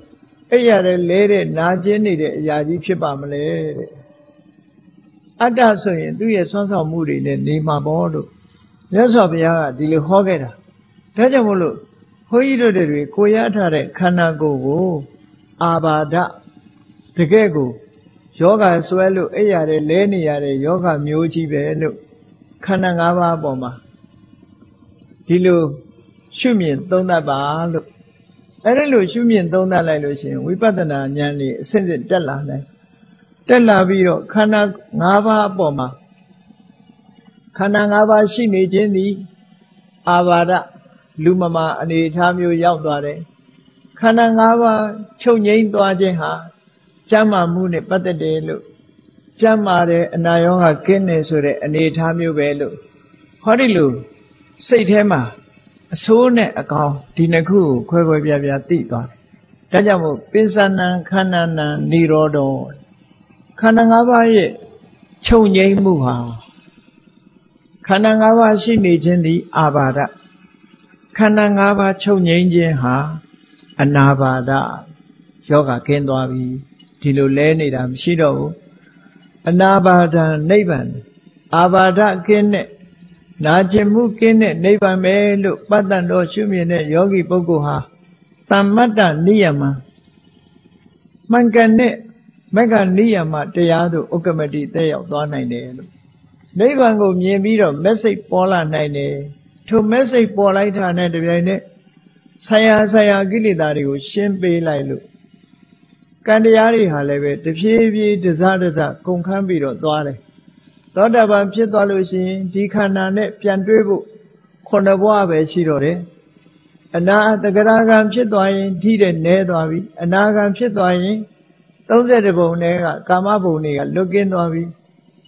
အဲ့ရတဲ့လဲတဲ့နာကျင်နေတဲ့အရာကြီးဖြစ်ပါမလဲတဲ့အတ္တဆိုရင်သူ့ရဲ့ဆွမ်းဆောင်မှုတွေနဲ့နေမှာပေါ့လို့မြတ်စွာဘုရားကဒီလိုဟောခဲ့တာဒါကြောင့်မို့လို့ဘုန်းကြီးတို့တွေကိုရထားတဲ့ခန္ဓာကိုယ်ကို အာဘာဒတကယ်ကိုယောဂဆွဲလို့အဲ့ရတဲ့လဲနေရတဲ့ယောဂမျိုးကြီးပဲလို့ခန္ဓာ၅ပါးပေါ်မှာဒီလိုရှုမြင်သုံးသပ်ပါလို့ အဲ့ဒါလို့ရှုမြင်သုံးသပ်လိုက်လို့ရှိရင်ဝိပဿနာဉာဏ်นี่အစစ်စစ်တက်လာနိုင်တက်လာပြီးတော့ခန္ဓာ၅ပါးအပေါ်မှာခန္ဓာ၅ပါးရှိနေခြင်းသည်အာဘာဒလူမမာအနေအထားမျိုးရောက်သွားတယ်ခန္ဓာ၅ပါးချုပ်ငိမ့်သွားခြင်းဟာကျမ်းမာမှုနဲ့ပတ်သက်တယ်လို့ကျမ်းမာတဲ့အနာရောဂါကင်းတယ်ဆိုတဲ့အနေအထားမျိုးပဲလို့ဟောဒီလိုစိတ်ထဲမှာ အဆိုးနဲ့အကောင်ဒီနှစ်ခုကိုခွဲခွဲပြားပြားသိသွားတယ်ဒါကြောင့်မို့ပိစဏံခန္ဓာနံនិရောဓောခန္ဓာ၅ပါးရဲ့ချုပ်ငိမ့်မှုဟာခန္ဓာ၅ပါးရှိနေခြင်းသည်အာဘာဒခန္ဓာ၅ပါးချုပ်ငိမ့်ခြင်းဟာအနာဘာဒယောဂကင်းသွားပြီဒီလိုလဲနေတာမရှိတော့ဘူးအနာဘာဒနိဗ္ဗာန်အာဘာဒကင်းတဲ့ နာကျင်မှုကင်းတဲ့နိဗ္ဗာန်ပဲလို့ပတ္တန်တော်ရှုမြင်တဲ့ယောဂီပုဂ္ဂိုလ်ဟာတမ္မတ္တနိယမမှန်ကန်တဲ့မက္ကနိယမတရားတို့ဥက္ကမတိတက်ရောက်သွားနိုင်တယ်လို့နိဗ္ဗာန်ကိုမြင်ပြီးတော့မက်စိတ်ပေါ်လာနိုင်တယ်ထိုမက်စိတ်ပေါ်လိုက်တာနဲ့တပြိုင်နက်ဆရာဆရာကိလေသာတွေကို ရှင်းပေးလိုက်လို့ကံတရားတွေဟာလည်းပဲတဖြည်းဖြည်းတစတစကုန်ခန်းပြီးတော့သွားတယ် သောတာပန်ဖြစ်သွားလို့ရှိရင်ဒီခန္ဓာနဲ့ပြန်တွေးဖို့ခုနှစ်ဘဝပဲရှိတော့တယ်အနာတဂရကံဖြစ်သွားရင်ဓိတဲ့နဲသွားပြီအနာကံဖြစ်သွားရင်30ဘုံနဲ့ကကာမဘုံတွေကလွတ်ကင်းသွားပြီ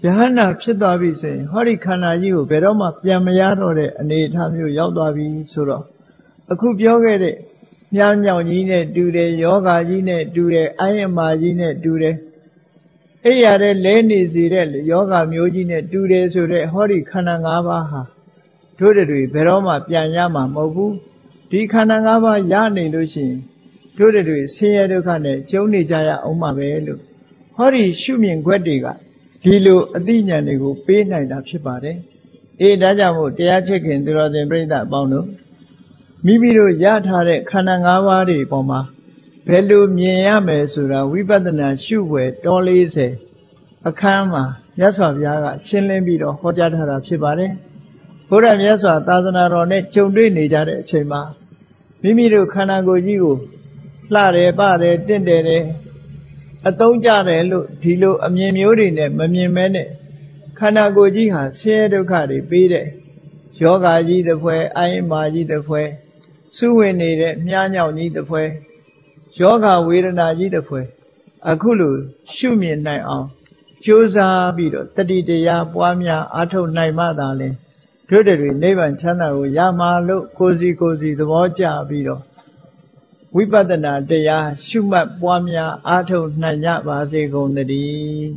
ယဟန္တာဖြစ်သွားပြီဆိုရင်ဟောဒီခန္ဓာကြီးကိုဘယ်တော့မှပြန်မရတော့တဲ့အနေအထားမျိုးရောက်သွားပြီဆိုတော့အခုပြောခဲ့တဲ့မြားမြောင်ကြီးနဲ့တူတယ်ယောဂါကြီးနဲ့တူတယ်အိုင်းအမာကြီးနဲ့တူတယ် အဲ့ရတဲ့လဲနေစေတဲ့ယောဂမျိုးကြီးနဲ့တူတယ်ဆိုတဲ့ဟောဒီခန္ဓာ၅ပါးဟာတို့တွေဘယ်တော့မှပြန်ရမှာမဟုတ်ဘူးဒီခန္ဓာ၅ပါးရနေလို့ရှိရင်တို့တွေဆင်းရဲဒုက္ခနဲ့ကျုံနေကြရအောင်မှာပဲလို့ဟောဒီရှုမြင်ခွက်တွေကဒီလိုအသိဉာဏ်တွေကိုပေးနိုင်တာဖြစ်ပါတယ်အေးဒါကြောင့်မို့တရားချစ်ခင်သူတော်စင်ပြိဿအပေါင်းတို့မိမိတို့ရထားတဲ့ခန္ဓာ၅ပါးတွေပေါ်မှာ ဘယ်လိုမြင်ရမယ်ဆိုတာဝိပဿနာရှုွယ်တော40အခန်းမှာမြတ်စွာဘုရားကရှင်းလင်းပြီးတော့ဟောကြားထားတာဖြစ်ပါတယ်ဘုရားမြတ်စွာသာသနာတော်နဲ့ကြုံတွေ့နေကြတဲ့အချိန်မှာမိမိတို့ခန္ဓာကိုယ်ကြီးကိုလှတယ်ပတယ်တင့်တယ်တယ်အတုံးကြတယ်လို့ဒီလိုအမြင်မျိုးတွေနဲ့မမြင်မဲနဲ့ခန္ဓာကိုယ်ကြီးဟာဆင်းရဲဒုက္ခတွေပေးတဲ့ယောဂါကြီးတစ်ဖွဲအိုင်းမာကြီးတစ်ဖွဲစုဝင်နေတဲ့မြားညောင်ကြီးတစ်ဖွဲ ယောဂဝေဒနာကြီးတစ်ဖွဲအခုလိုရှုမြင်နိုင်အောင်ကြိုးစားပြီးတော့တတိတရားပွားများအားထုတ်နိုင်မှသာလဲတို့တွေနိဗ္ဗာန်ချမ်းသာကိုရမှာလို့ကိုစီကိုစီသဘောကျပြီးတော့ဝိပဿနာတရားရှုမှတ်ပွားများအားထုတ်နိုင်ကြပါစေကုန်သတည်း